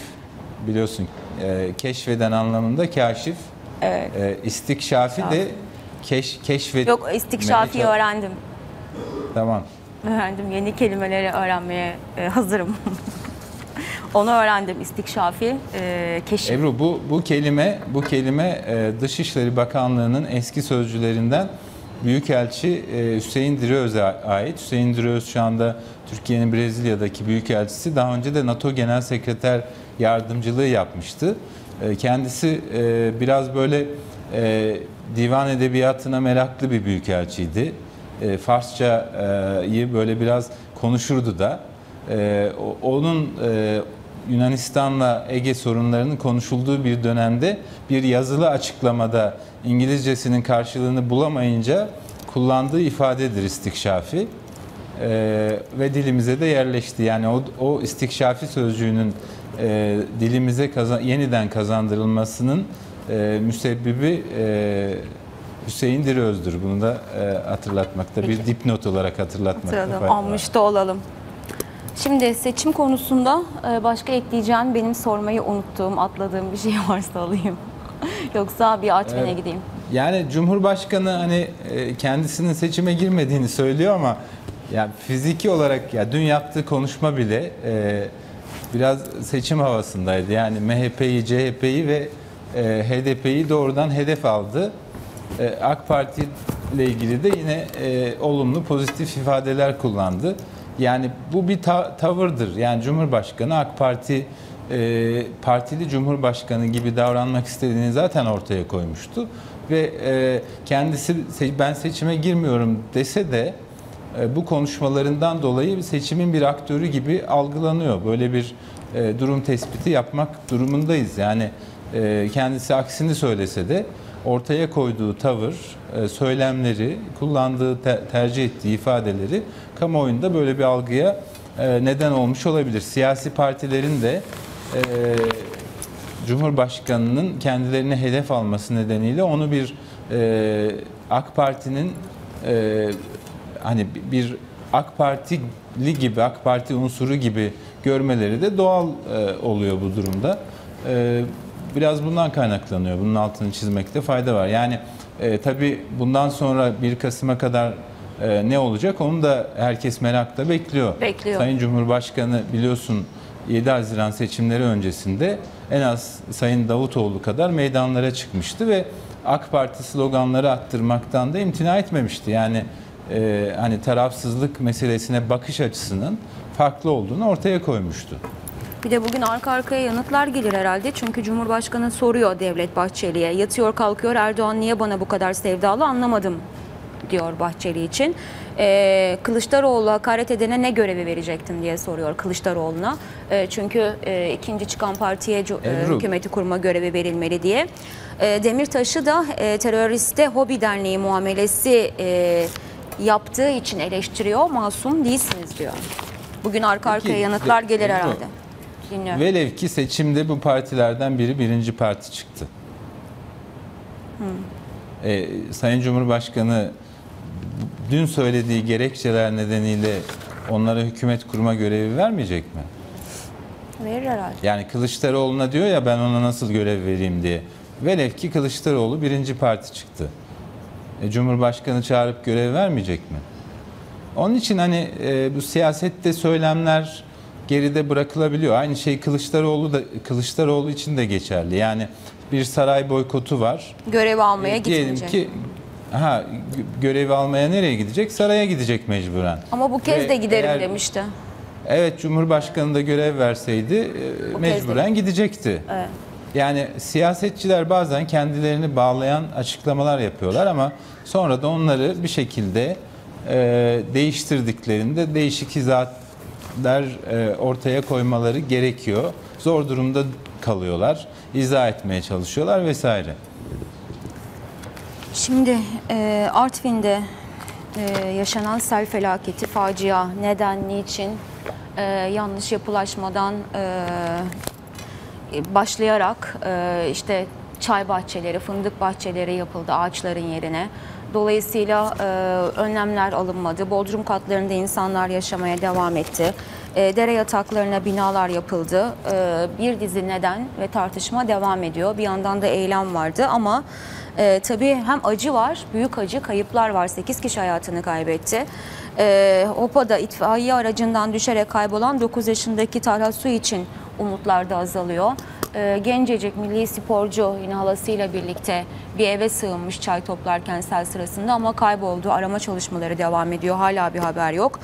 biliyorsun. E, keşfeden anlamında kaşif. Evet. E, istikşafi de keş, keşfet. Yok istikşafiyi Melek- öğrendim. Tamam. Öğrendim. Yeni kelimeleri öğrenmeye e, hazırım. Onu öğrendim istikşafi, e, keşif. Ebru bu bu kelime bu kelime e, Dışişleri Bakanlığı'nın eski sözcülerinden Büyükelçi e, Hüseyin Direöz'e ait. Hüseyin Direöz şu anda Türkiye'nin Brezilya'daki büyükelçisi. Daha önce de NATO Genel Sekreter yardımcılığı yapmıştı. E, Kendisi e, biraz böyle divan edebiyatına meraklı bir büyükelçiydi. Farsçayı böyle biraz konuşurdu da. Onun Yunanistan'la Ege sorunlarının konuşulduğu bir dönemde bir yazılı açıklamada İngilizcesinin karşılığını bulamayınca kullandığı ifadedir istikşafi. Ee, ve dilimize de yerleşti. Yani o, o istikşafi sözcüğünün e, dilimize kazan, yeniden kazandırılmasının e, müsebbibi e, Hüseyin Diröz'dür. Bunu da e, hatırlatmakta, bir Peki. dipnot olarak hatırlatmakta Hatırladım, fayda var. da olalım. Şimdi seçim konusunda e, başka ekleyeceğim benim sormayı unuttuğum, atladığım bir şey varsa alayım. Yoksa bir Artvin'e Evet. gideyim. Yani Cumhurbaşkanı hani e, kendisinin seçime girmediğini söylüyor ama ya fiziki olarak ya dün yaptığı konuşma bile e, biraz seçim havasındaydı. Yani MHP'yi, CHP'yi ve e, HDP'yi doğrudan hedef aldı. E, AK Parti ile ilgili de yine e, olumlu pozitif ifadeler kullandı. Yani bu bir ta- tavırdır. Yani Cumhurbaşkanı AK Parti e, partili Cumhurbaşkanı gibi davranmak istediğini zaten ortaya koymuştu ve e, kendisi ben seçime girmiyorum dese de e, bu konuşmalarından dolayı seçimin bir aktörü gibi algılanıyor. Böyle bir e, durum tespiti yapmak durumundayız. Yani e, kendisi aksini söylese de ortaya koyduğu tavır, e, söylemleri, kullandığı, te- tercih ettiği ifadeleri kamuoyunda böyle bir algıya e, neden olmuş olabilir. Siyasi partilerin de e, Cumhurbaşkanı'nın kendilerine hedef alması nedeniyle onu bir AK Parti'nin hani bir AK Partili gibi AK Parti unsuru gibi görmeleri de doğal oluyor bu durumda. Biraz bundan kaynaklanıyor. Bunun altını çizmekte fayda var. Yani e, tabii bundan sonra 1 Kasım'a kadar e, ne olacak onu da herkes merakla bekliyor. Bekliyor. Sayın Cumhurbaşkanı biliyorsun 7 Haziran seçimleri öncesinde en az Sayın Davutoğlu kadar meydanlara çıkmıştı ve AK Parti sloganları attırmaktan da imtina etmemişti. Yani e, hani tarafsızlık meselesine bakış açısının farklı olduğunu ortaya koymuştu. Bir de bugün arka arkaya yanıtlar gelir herhalde. Çünkü Cumhurbaşkanı soruyor Devlet Bahçeli'ye. Yatıyor kalkıyor Erdoğan niye bana bu kadar sevdalı anlamadım diyor Bahçeli için. Ee, Kılıçdaroğlu hakaret edene ne görevi verecektim diye soruyor Kılıçdaroğlu'na. Ee, çünkü e, ikinci çıkan partiye e, Ebru. hükümeti kurma görevi verilmeli diye. E, Demirtaş'ı da e, teröriste hobi derneği muamelesi e, yaptığı için eleştiriyor. Masum değilsiniz diyor. Bugün arka Peki, arkaya yanıtlar Ebru, gelir herhalde. Dinliyorum. Velev ki seçimde bu partilerden biri birinci parti çıktı. Ee, Sayın Cumhurbaşkanı dün söylediği gerekçeler nedeniyle onlara hükümet kurma görevi vermeyecek mi? Verir herhalde. Yani Kılıçdaroğlu'na diyor ya ben ona nasıl görev vereyim diye. Velev ki Kılıçdaroğlu birinci parti çıktı. E, Cumhurbaşkanı çağırıp görev vermeyecek mi? Onun için hani e, bu siyasette söylemler geride bırakılabiliyor. Aynı şey Kılıçdaroğlu da Kılıçdaroğlu için de geçerli. Yani bir saray boykotu var. Görev almaya E, diyelim gitmeyecek. ki ha gö- görevi almaya nereye gidecek? Saraya gidecek mecburen. Ama bu kez Ve de giderim eğer- demişti. Evet Cumhurbaşkanı da görev verseydi e, Bu mecburen gidecekti. Evet. Yani siyasetçiler bazen kendilerini bağlayan açıklamalar yapıyorlar ama sonra da onları bir şekilde e, değiştirdiklerinde değişik izahatler e, ortaya koymaları gerekiyor. Zor durumda kalıyorlar, izah etmeye çalışıyorlar vesaire. Şimdi e, Artvin'de e, yaşanan sel felaketi, facia neden, niçin, e, yanlış yapılaşmadan e, başlayarak e, işte çay bahçeleri, fındık bahçeleri yapıldı ağaçların yerine. Dolayısıyla e, önlemler alınmadı. Bodrum katlarında insanlar yaşamaya devam etti. E, dere yataklarına binalar yapıldı. E, bir dizi neden ve tartışma devam ediyor. Bir yandan da eylem vardı ama e, tabii hem acı var, büyük acı, kayıplar var. 8 kişi hayatını kaybetti. E, Hopa'da itfaiye aracından düşerek kaybolan 9 yaşındaki Talha Su için umutlar da azalıyor. E, gencecik milli sporcu yine halasıyla birlikte bir eve sığınmış çay toplarken sel sırasında ama kayboldu. Arama çalışmaları devam ediyor. Hala bir haber yok.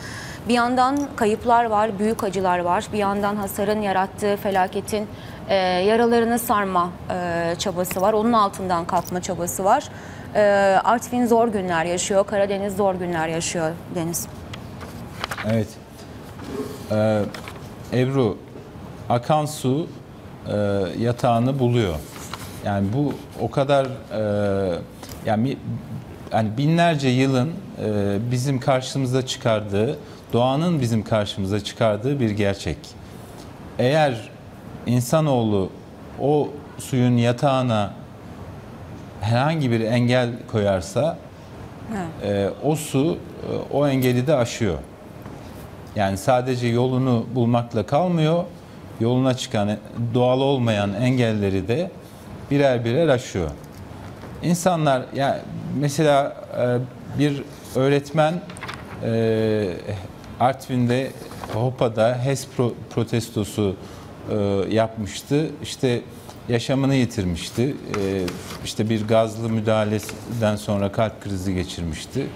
Bir yandan kayıplar var, büyük acılar var. Bir yandan hasarın yarattığı felaketin e, yaralarını sarma e, çabası var. Onun altından kalkma çabası var. E, Artvin zor günler yaşıyor. Karadeniz zor günler yaşıyor Deniz. Evet. Ee, Ebru, akan su yatağını buluyor. Yani bu o kadar e, yani yani binlerce yılın e, bizim karşımıza çıkardığı, doğanın bizim karşımıza çıkardığı bir gerçek. Eğer insanoğlu o suyun yatağına herhangi bir engel koyarsa e, o su e, o engeli de aşıyor. Yani sadece yolunu bulmakla kalmıyor. Yoluna çıkan doğal olmayan engelleri de birer birer aşıyor. İnsanlar ya mesela e, bir öğretmen e, Artvin'de Hopa'da HES pro- protestosu e, yapmıştı. İşte yaşamını yitirmişti. İşte bir gazlı müdahaleden sonra kalp krizi geçirmişti.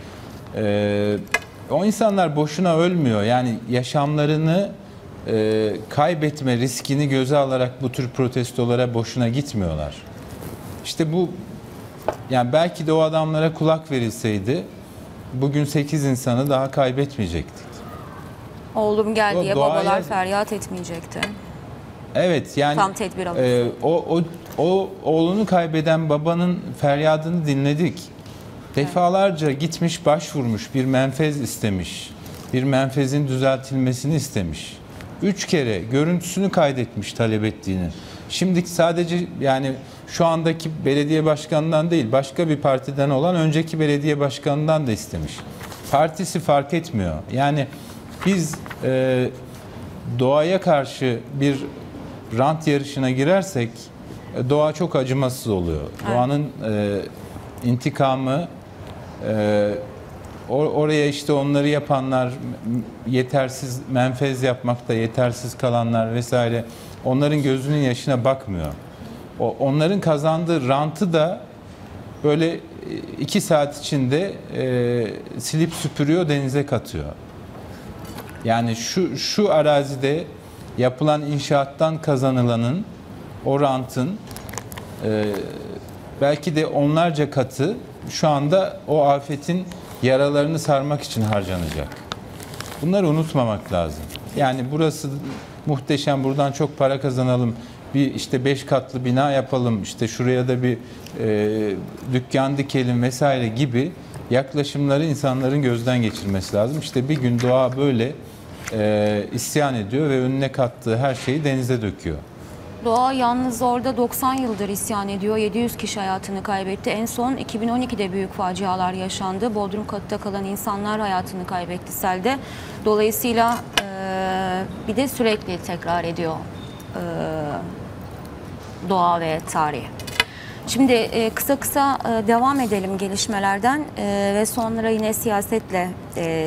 O insanlar boşuna ölmüyor. Yani yaşamlarını e, kaybetme riskini göze alarak bu tür protestolara boşuna gitmiyorlar. İşte bu yani belki de o adamlara kulak verilseydi bugün 8 insanı daha kaybetmeyecektik. Oğlum gel O diye doğaya- babalar feryat etmeyecekti. Evet yani Tam tedbir alın. e, o, o, o oğlunu kaybeden babanın feryadını dinledik. Defalarca gitmiş başvurmuş bir menfez istemiş. bir menfezin düzeltilmesini istemiş. Üç kere görüntüsünü kaydetmiş talep ettiğini. Şimdi sadece yani şu andaki belediye başkanından değil başka bir partiden olan önceki belediye başkanından da istemiş. Partisi fark etmiyor. Yani biz e, doğaya karşı bir rant yarışına girersek e, doğa çok acımasız oluyor. Doğanın e, intikamı e, or- oraya işte onları yapanlar yetersiz menfez yapmakta yetersiz kalanlar vesaire onların gözünün yaşına bakmıyor. O, onların kazandığı rantı da böyle e, iki saat içinde e, silip süpürüyor denize katıyor. Yani şu şu arazide yapılan inşaattan kazanılanın o rantın e, belki de onlarca katı şu anda o afetin yaralarını sarmak için harcanacak. Bunları unutmamak lazım. Yani burası muhteşem buradan çok para kazanalım. Bir işte beş katlı bina yapalım. işte şuraya da bir e, dükkan dikelim vesaire gibi yaklaşımları insanların gözden geçirmesi lazım. İşte bir gün doğa böyle e, isyan ediyor ve önüne kattığı her şeyi denize döküyor. Doğa yalnız orada 90 yıldır isyan ediyor. 700 kişi hayatını kaybetti. En son 2012'de büyük facialar yaşandı. Bodrum katta kalan insanlar hayatını kaybetti selde. Dolayısıyla e, bir de sürekli tekrar ediyor e, doğa ve tarihi. Şimdi e, kısa kısa e, devam edelim gelişmelerden e, ve sonra yine siyasetle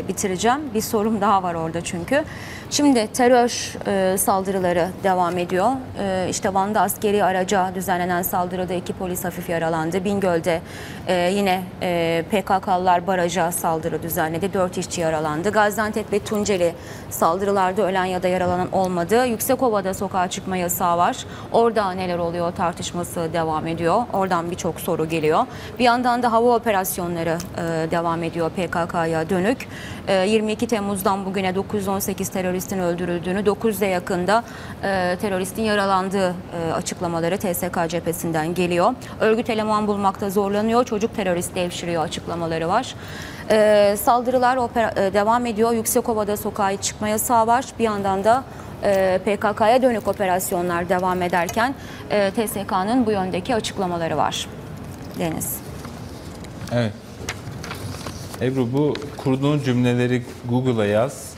bitireceğim. Bir sorum daha var orada çünkü. Şimdi terör e, saldırıları devam ediyor. E, işte Van'da askeri araca düzenlenen saldırıda iki polis hafif yaralandı. Bingöl'de e, yine e, PKK'lılar baraja saldırı düzenledi. Dört işçi yaralandı. Gaziantep ve Tunceli saldırılarda ölen ya da yaralanan olmadı. Yüksekova'da sokağa çıkma yasağı var. Orada neler oluyor tartışması devam ediyor. Oradan birçok soru geliyor. Bir yandan da hava operasyonları e, devam ediyor PKK'ya dönük. E, 22 Temmuz'dan bugüne 918 teröristin öldürüldüğünü, 9'e yakında e, teröristin yaralandığı e, açıklamaları TSK cephesinden geliyor. Örgüt eleman bulmakta zorlanıyor, çocuk terörist devşiriyor açıklamaları var. E, saldırılar opera- e, devam ediyor. Yüksekova'da sokağa çıkma yasağı var. Bir yandan da e, PKK'ya dönük operasyonlar devam ederken e, TSK'nın bu yöndeki açıklamaları var. Deniz. Evet. Ebru bu kurduğun cümleleri Google'a yaz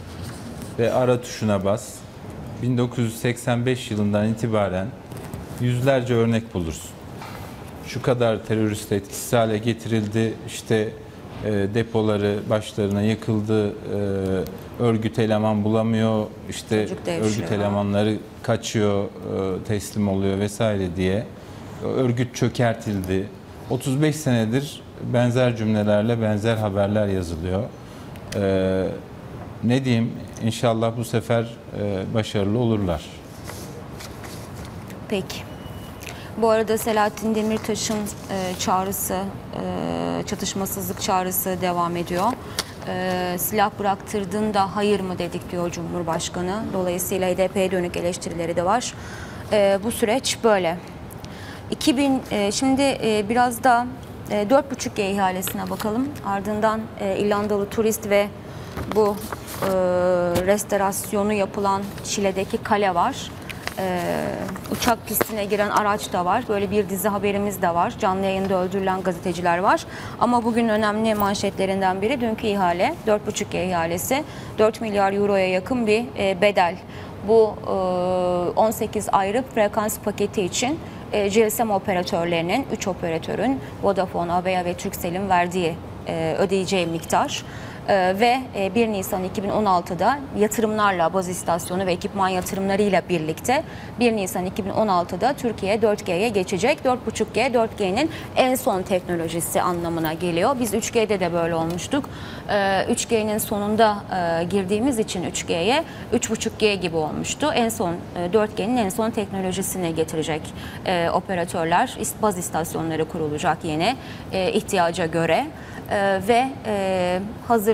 ve ara tuşuna bas. 1985 yılından itibaren yüzlerce örnek bulursun. Şu kadar terörist etkisiz hale getirildi, işte e, depoları başlarına yıkıldı, e, örgüt eleman bulamıyor, işte örgüt elemanları kaçıyor, e, teslim oluyor vesaire diye. Örgüt çökertildi. 35 senedir benzer cümlelerle benzer haberler yazılıyor. E, ne diyeyim, inşallah bu sefer e, başarılı olurlar. Peki. Bu arada Selahattin Demirtaş'ın e, çağrısı, e, çatışmasızlık çağrısı devam ediyor. E, silah bıraktırdığında hayır mı dedik diyor Cumhurbaşkanı. Dolayısıyla HDP'ye dönük eleştirileri de var. E, bu süreç böyle. 2000 e, şimdi e, biraz da e, 4.5G ihalesine bakalım. Ardından e, İrlandalı turist ve bu e, restorasyonu yapılan Şile'deki kale var. E, uçak pistine giren araç da var. Böyle bir dizi haberimiz de var. Canlı yayında öldürülen gazeteciler var. Ama bugün önemli manşetlerinden biri dünkü ihale. 4.5G ihalesi. 4 milyar euroya yakın bir e, bedel. Bu e, 18 ayrı frekans paketi için e, GSM operatörlerinin, 3 operatörün Vodafone, Avea ve Turkcell'in verdiği, e, ödeyeceği miktar. E, ve e, 1 Nisan 2016'da yatırımlarla, baz istasyonu ve ekipman yatırımlarıyla birlikte 1 Nisan 2016'da Türkiye 4G'ye geçecek. 4.5G, 4G'nin en son teknolojisi anlamına geliyor. Biz 3G'de de böyle olmuştuk. E, 3G'nin sonunda e, girdiğimiz için 3G'ye 3.5G gibi olmuştu. En son e, 4G'nin en son teknolojisini getirecek e, operatörler. Baz istasyonları kurulacak yeni e, ihtiyaca göre. E, ve e,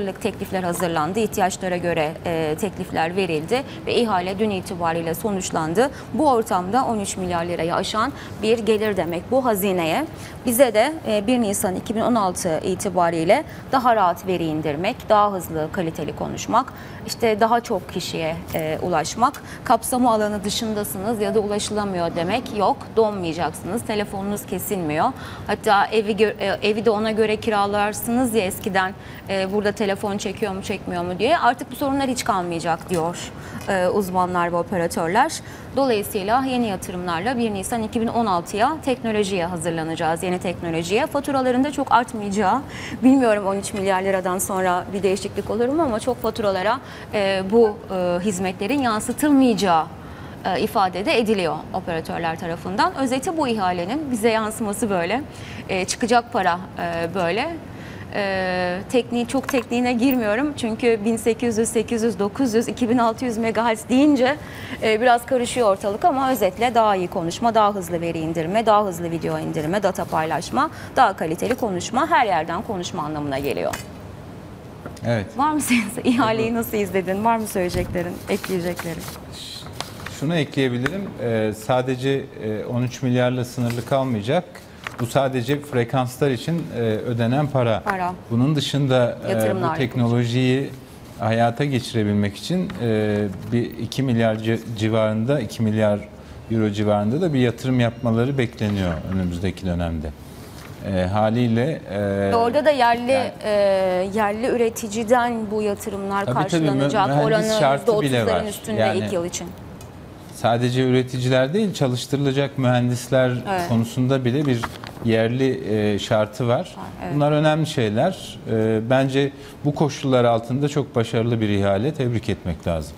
hazırlık teklifler hazırlandı. İhtiyaçlara göre e, teklifler verildi ve ihale dün itibariyle sonuçlandı. Bu ortamda 13 milyar lirayı aşan bir gelir demek bu hazineye. Bize de e, 1 Nisan 2016 itibariyle daha rahat veri indirmek, daha hızlı kaliteli konuşmak, işte daha çok kişiye e, ulaşmak, kapsama alanı dışındasınız ya da ulaşılamıyor demek yok. Donmayacaksınız, telefonunuz kesilmiyor. Hatta evi e, evi de ona göre kiralarsınız ya eskiden e, burada telefon çekiyor mu çekmiyor mu diye. Artık bu sorunlar hiç kalmayacak diyor e, uzmanlar ve operatörler. Dolayısıyla yeni yatırımlarla 1 Nisan 2016'ya teknolojiye hazırlanacağız. Yeni teknolojiye. Faturalarında çok artmayacağı, bilmiyorum 13 milyar liradan sonra bir değişiklik olur mu ama çok faturalara e, bu e, hizmetlerin yansıtılmayacağı e, ifade de ediliyor operatörler tarafından. Özeti bu ihalenin bize yansıması böyle. E, çıkacak para e, böyle. E, tekniği çok tekniğine girmiyorum çünkü 1800, 800, 900, 2600 MHz deyince e, biraz karışıyor ortalık ama özetle daha iyi konuşma, daha hızlı veri indirme, daha hızlı video indirme, data paylaşma, daha kaliteli konuşma, her yerden konuşma anlamına geliyor. Evet. Var mı senin ihaleyi nasıl izledin? Var mı söyleyeceklerin, ekleyeceklerin? Şunu ekleyebilirim. Ee, sadece e, 13 milyarla sınırlı kalmayacak. Bu sadece frekanslar için e, ödenen para. Para. Bunun dışında e, bu teknolojiyi hayata geçirebilmek için e, bir 2 milyar ci- civarında, 2 milyar euro civarında da bir yatırım yapmaları bekleniyor önümüzdeki dönemde. E, haliyle e, Orada da yerli yani- e, yerli üreticiden bu yatırımlar Tabii tabii, karşılanacak. mühendis Oranı şartı bile var. %30'ların üstünde Yani- ilk yıl için. Sadece üreticiler değil çalıştırılacak mühendisler Evet. konusunda bile bir yerli e, şartı var. evet. Bunlar önemli şeyler. E, bence bu koşullar altında çok başarılı bir ihale. Tebrik etmek lazım.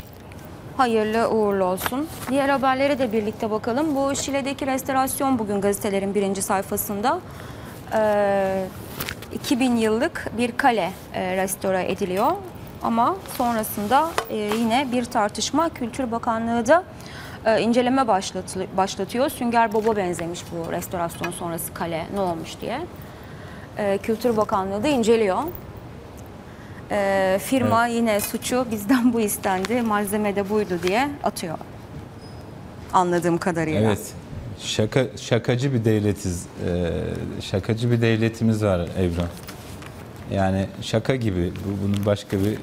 Hayırlı uğurlu olsun. Diğer haberlere de birlikte bakalım. Bu Şile'deki restorasyon bugün gazetelerin birinci sayfasında. Ee, 2000 yıllık bir kale e, restore ediliyor. Ama sonrasında e, yine bir tartışma Kültür Bakanlığı da e, inceleme başlatı- başlatıyor. Sünger Bob'a benzemiş bu restorasyon sonrası kale ne olmuş diye. E, Kültür Bakanlığı da inceliyor. E, firma yine suçu bizden bu istendi, malzeme de buydu diye atıyor. Anladığım kadarıyla. Evet. Şaka şakacı bir devletiz. E, şakacı bir devletimiz var Ebru. Yani şaka gibi. Bu bunun başka bir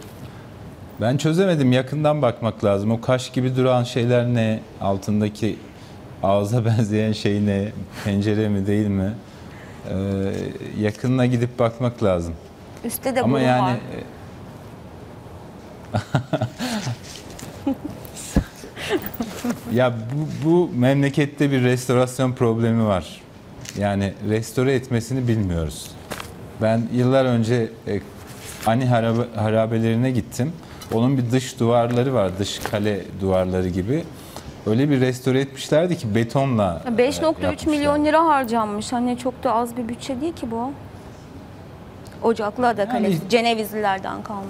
ben çözemedim. Yakından bakmak lazım. O kaş gibi duran şeyler ne? Altındaki ağza benzeyen şey ne? Pencere mi değil mi? Ee, yakınına gidip bakmak lazım. Üstte de Ama burun yani var. e, ya bu, bu memlekette bir restorasyon problemi var. Yani restore etmesini bilmiyoruz. Ben yıllar önce e, Ani harabe, harabelerine gittim. Onun bir dış duvarları var, dış kale duvarları gibi. Öyle bir restore etmişlerdi ki betonla e, 5.3 yapmışlar. milyon lira harcanmış. Hani çok da az bir bütçe değil ki bu. Ocaklıada Yani- Kalesi. Cenevizlilerden kalma.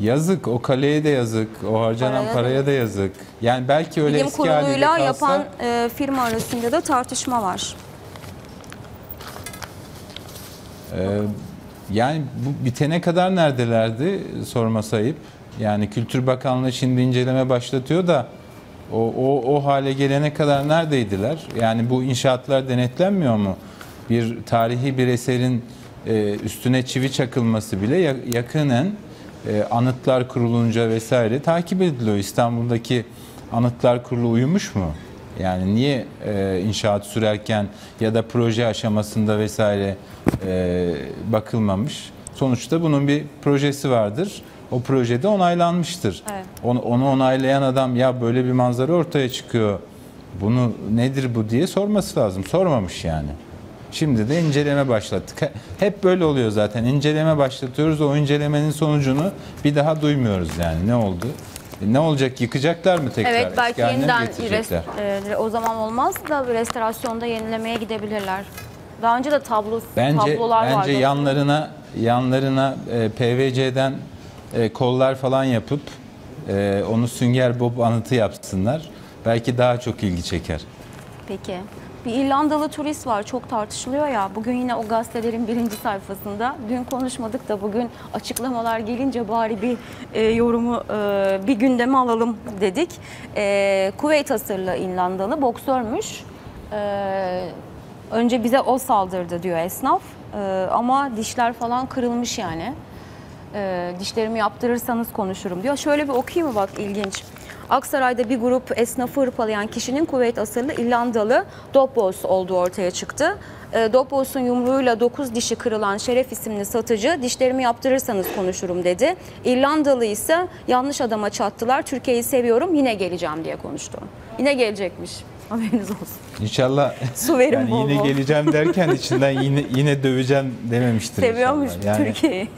Yazık, o kaleye de yazık, o harcanan Paraya paraya, da- yazık. Yani belki öyle Bilim eski haliyle kalsa... yapan e, firma arasında da tartışma var. Ee, yani bu bitene kadar neredelerdi sorma sayıp. Yani Kültür Bakanlığı şimdi inceleme başlatıyor da o, o, o hale gelene kadar neredeydiler? Yani bu inşaatlar denetlenmiyor mu? Bir tarihi bir eserin e, üstüne çivi çakılması bile ya- yakının e, anıtlar kurulunca vesaire takip ediliyor. İstanbul'daki anıtlar kurulu uyumuş mu? Yani niye e, inşaat sürerken ya da proje aşamasında vesaire e, bakılmamış? Sonuçta bunun bir projesi vardır. O projede onaylanmıştır. Evet. Onu, onu onaylayan adam ya böyle bir manzara ortaya çıkıyor. Bunu nedir bu diye sorması lazım. Sormamış yani. Şimdi de inceleme başlattık. He- Hep böyle oluyor zaten. İnceleme başlatıyoruz. O incelemenin sonucunu bir daha duymuyoruz yani. Ne oldu? E, Ne olacak? Yıkacaklar mı tekrar? Evet belki Eski yeniden rest- e, o zaman olmaz da restorasyonda yenilemeye gidebilirler. Daha önce de tablo Bence tablolar bence vardı. yanlarına yanlarına e, PVC'den e, kollar falan yapıp e, onu Sünger Bob anıtı yapsınlar. Belki daha çok ilgi çeker. Peki. Bir İrlandalı turist var çok tartışılıyor ya. Bugün yine o gazetelerin birinci sayfasında. Dün konuşmadık da bugün açıklamalar gelince bari bir e, yorumu e, bir gündeme alalım dedik. E, Kuveyt asırlı İrlandalı boksörmüş. E, önce bize o saldırdı diyor esnaf. E, ama dişler falan kırılmış yani. E, dişlerimi yaptırırsanız konuşurum diyor. Şöyle bir okuyayım mı bak ilginç. Aksaray'da bir grup esnafı hırpalayan kişinin Kuveyt asıllı İrlandalı Dobbos olduğu ortaya çıktı. E, Dobbos'un yumruğuyla 9 dişi kırılan Şeref isimli satıcı dişlerimi yaptırırsanız konuşurum dedi. İrlandalı ise yanlış adama çattılar Türkiye'yi seviyorum yine geleceğim diye konuştu. Yine gelecekmiş. Haberiniz olsun. İnşallah Su verin yani bol yine bol. geleceğim derken içinden yine yine döveceğim dememiştir. Seviyormuş. Yani, Türkiye'yi.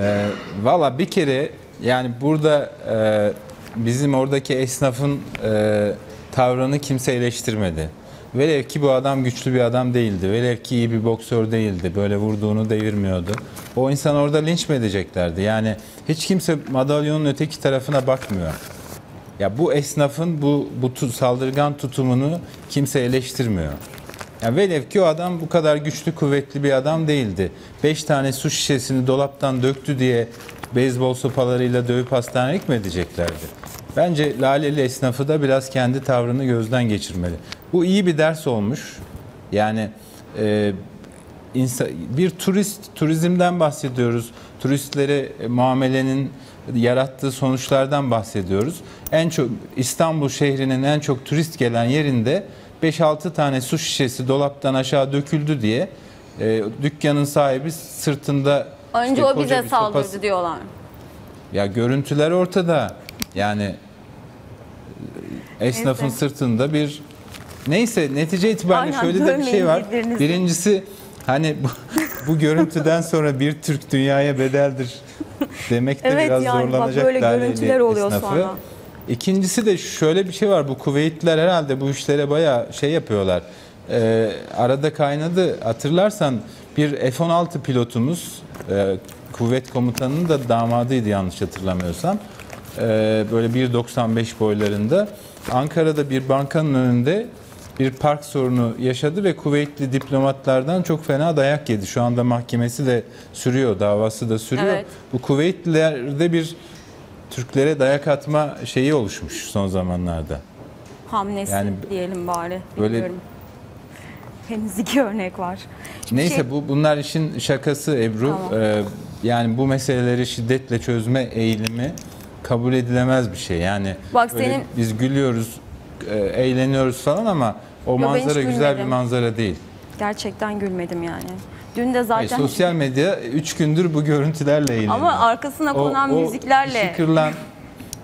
e, Valla bir kere yani burada e, bizim oradaki esnafın e, tavrını kimse eleştirmedi. Velev ki bu adam güçlü bir adam değildi. Velev ki iyi bir boksör değildi. Böyle vurduğunu devirmiyordu. O insan orada linç mi edeceklerdi? Yani hiç kimse madalyonun öteki tarafına bakmıyor. Ya bu esnafın bu bu saldırgan tutumunu kimse eleştirmiyor. Ya velev ki o adam bu kadar güçlü kuvvetli bir adam değildi. Beş tane su şişesini dolaptan döktü diye beyzbol sopalarıyla dövüp hastanelik mi edeceklerdi? Bence Laleli esnafı da biraz kendi tavrını gözden geçirmeli. Bu iyi bir ders olmuş. Yani e, insa- bir turist turizmden bahsediyoruz. Turistlere e, muamelenin yarattığı sonuçlardan bahsediyoruz. En çok İstanbul şehrinin en çok turist gelen yerinde 5-6 tane su şişesi dolaptan aşağı döküldü diye e, dükkanın sahibi sırtında Önce işte o bize saldırdı sopası- diyorlar. Ya görüntüler ortada. Yani esnafın Neyse. sırtında bir neyse netice itibariyle Aynen, şöyle de bir şey var. birbirinizi. Birincisi hani bu, bu görüntüden sonra bir Türk dünyaya bedeldir demek de Evet biraz yani zorlanacak böyle Laleli görüntüler oluyor esnafı. sonra. İkincisi de şöyle bir şey var. Bu Kuveytliler herhalde bu işlere bayağı şey yapıyorlar. Ee, arada kaynadı. Hatırlarsan bir F-16 pilotumuz e, kuvvet komutanının da damadıydı yanlış hatırlamıyorsam. Ee, böyle 1.95 boylarında. Ankara'da bir bankanın önünde bir park sorunu yaşadı ve Kuveytli diplomatlardan çok fena dayak yedi. Şu anda mahkemesi de sürüyor, davası da sürüyor. Evet. Bu Kuveytlilerde bir Türklere dayak atma şeyi oluşmuş son zamanlarda. Hamlesi Yani diyelim bari. böyle- Bilmiyorum. Henüz iki örnek var. Şimdi Neyse şey- bu bunlar işin şakası Ebru. Tamam. Ee, yani bu meseleleri şiddetle çözme eğilimi kabul edilemez bir şey. Yani Bak senin- biz gülüyoruz, e, eğleniyoruz falan ama o hiç manzara güzel bir manzara değil. Gerçekten gülmedim yani. Dün de zaten sosyal medya 3 gündür bu görüntülerle eğleniyor. ama arkasına konan müziklerle Dişi kırılan,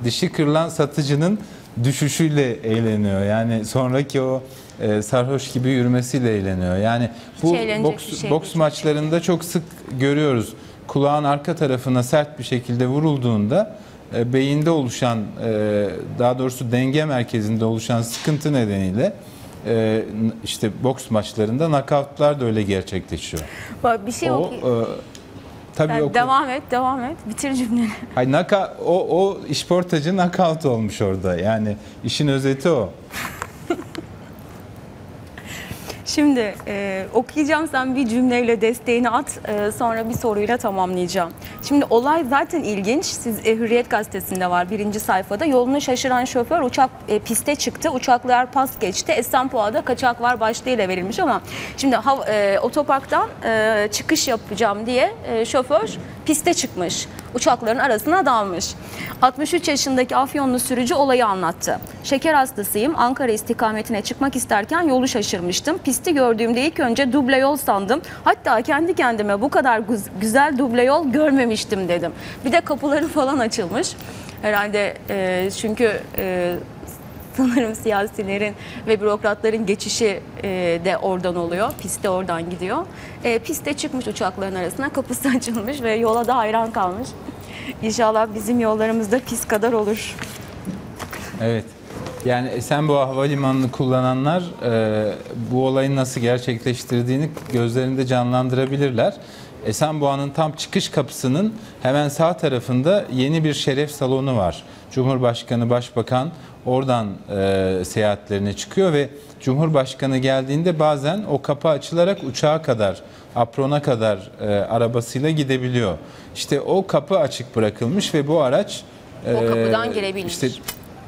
dişi kırılan satıcının düşüşüyle eğleniyor. Yani sonraki o e, sarhoş gibi yürümesiyle eğleniyor. Yani bu boks, şey boks değil. maçlarında çok sık görüyoruz. Kulağın arka tarafına sert bir şekilde vurulduğunda e, beyinde oluşan e, daha doğrusu denge merkezinde oluşan sıkıntı nedeniyle e, işte boks maçlarında nakavtlar da öyle gerçekleşiyor. bak bir şey O e, tabii Yani devam et, devam et. Bitir cümleni. Hayır, naka, o, o işportacı knockout olmuş orada. Yani işin özeti o. Şimdi e, okuyacağım sen bir cümleyle desteğini at e, sonra bir soruyla tamamlayacağım. Şimdi olay zaten ilginç. Siz e, Hürriyet gazetesinde var birinci sayfada. Yolunu şaşıran şoför uçak e, piste çıktı. Uçaklar pas geçti. Esenboğa'da kaçak var başlığıyla verilmiş ama şimdi hav- e, otoparktan e, çıkış yapacağım diye e, şoför piste çıkmış. Uçakların arasına dalmış. 63 yaşındaki Afyonlu sürücü olayı anlattı. Şeker hastasıyım. Ankara istikametine çıkmak isterken yolu şaşırmıştım. Pisti gördüğümde ilk önce duble yol sandım. Hatta kendi kendime bu kadar güz- güzel duble yol görmemiştim dedim. Bir de kapıları falan açılmış. Herhalde e, çünkü e, sanırım siyasilerin ve bürokratların geçişi e, de oradan oluyor. Piste oradan gidiyor. E, piste çıkmış uçakların arasına kapısı açılmış ve yola da hayran kalmış. İnşallah bizim yollarımızda pis kadar olur. Evet. Yani Esenboğa Havalimanı'nı kullananlar e, bu olayın nasıl gerçekleştirdiğini gözlerinde canlandırabilirler. Esenboğa'nın tam çıkış kapısının hemen sağ tarafında yeni bir şeref salonu var. Cumhurbaşkanı, Başbakan oradan e, seyahatlerine çıkıyor ve Cumhurbaşkanı geldiğinde bazen o kapı açılarak uçağa kadar, aprona kadar e, arabasıyla gidebiliyor. İşte o kapı açık bırakılmış ve bu araç O e, kapıdan girebilmiş. işte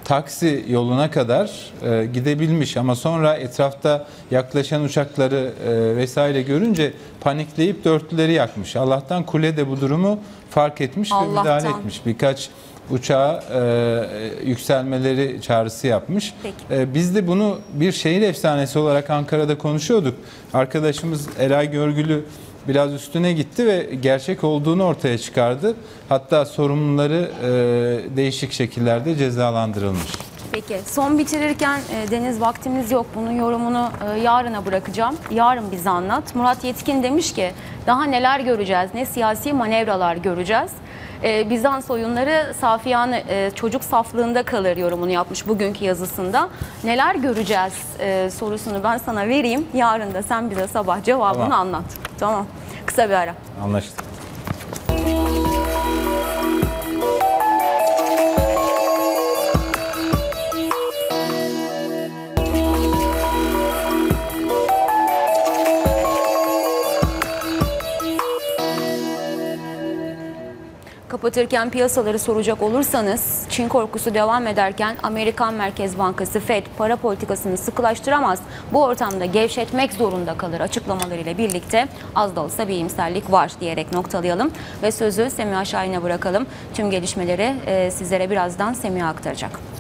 taksi yoluna kadar e, gidebilmiş ama sonra etrafta yaklaşan uçakları e, vesaire görünce panikleyip dörtlüleri yakmış. Allah'tan kule de bu durumu fark etmiş ve Allah'tan. müdahale etmiş. Birkaç uçağa e, yükselmeleri çağrısı yapmış. Peki. E, biz de bunu bir şehir efsanesi olarak Ankara'da konuşuyorduk. Arkadaşımız Eray Görgülü biraz üstüne gitti ve gerçek olduğunu ortaya çıkardı. Hatta sorumluları e, değişik şekillerde cezalandırılmış. Peki son bitirirken e, Deniz vaktimiz yok. Bunun yorumunu e, yarına bırakacağım. Yarın bize anlat. Murat Yetkin demiş ki daha neler göreceğiz, ne siyasi manevralar göreceğiz. E, Bizans oyunları Safiyan'ı e, çocuk saflığında kalır yorumunu yapmış bugünkü yazısında. Neler göreceğiz e, sorusunu ben sana vereyim. Yarın da sen bize sabah cevabını Tamam. anlat. Tamam. Kısa bir ara. Anlaştık. Kapatırken piyasaları soracak olursanız Çin korkusu devam ederken Amerikan Merkez Bankası Fed para politikasını sıkılaştıramaz. Bu ortamda gevşetmek zorunda kalır açıklamalarıyla birlikte az da olsa bir iyimserlik var diyerek noktalayalım. Ve sözü Semiha Şahin'e bırakalım. Tüm gelişmeleri e, sizlere birazdan Semiha aktaracak.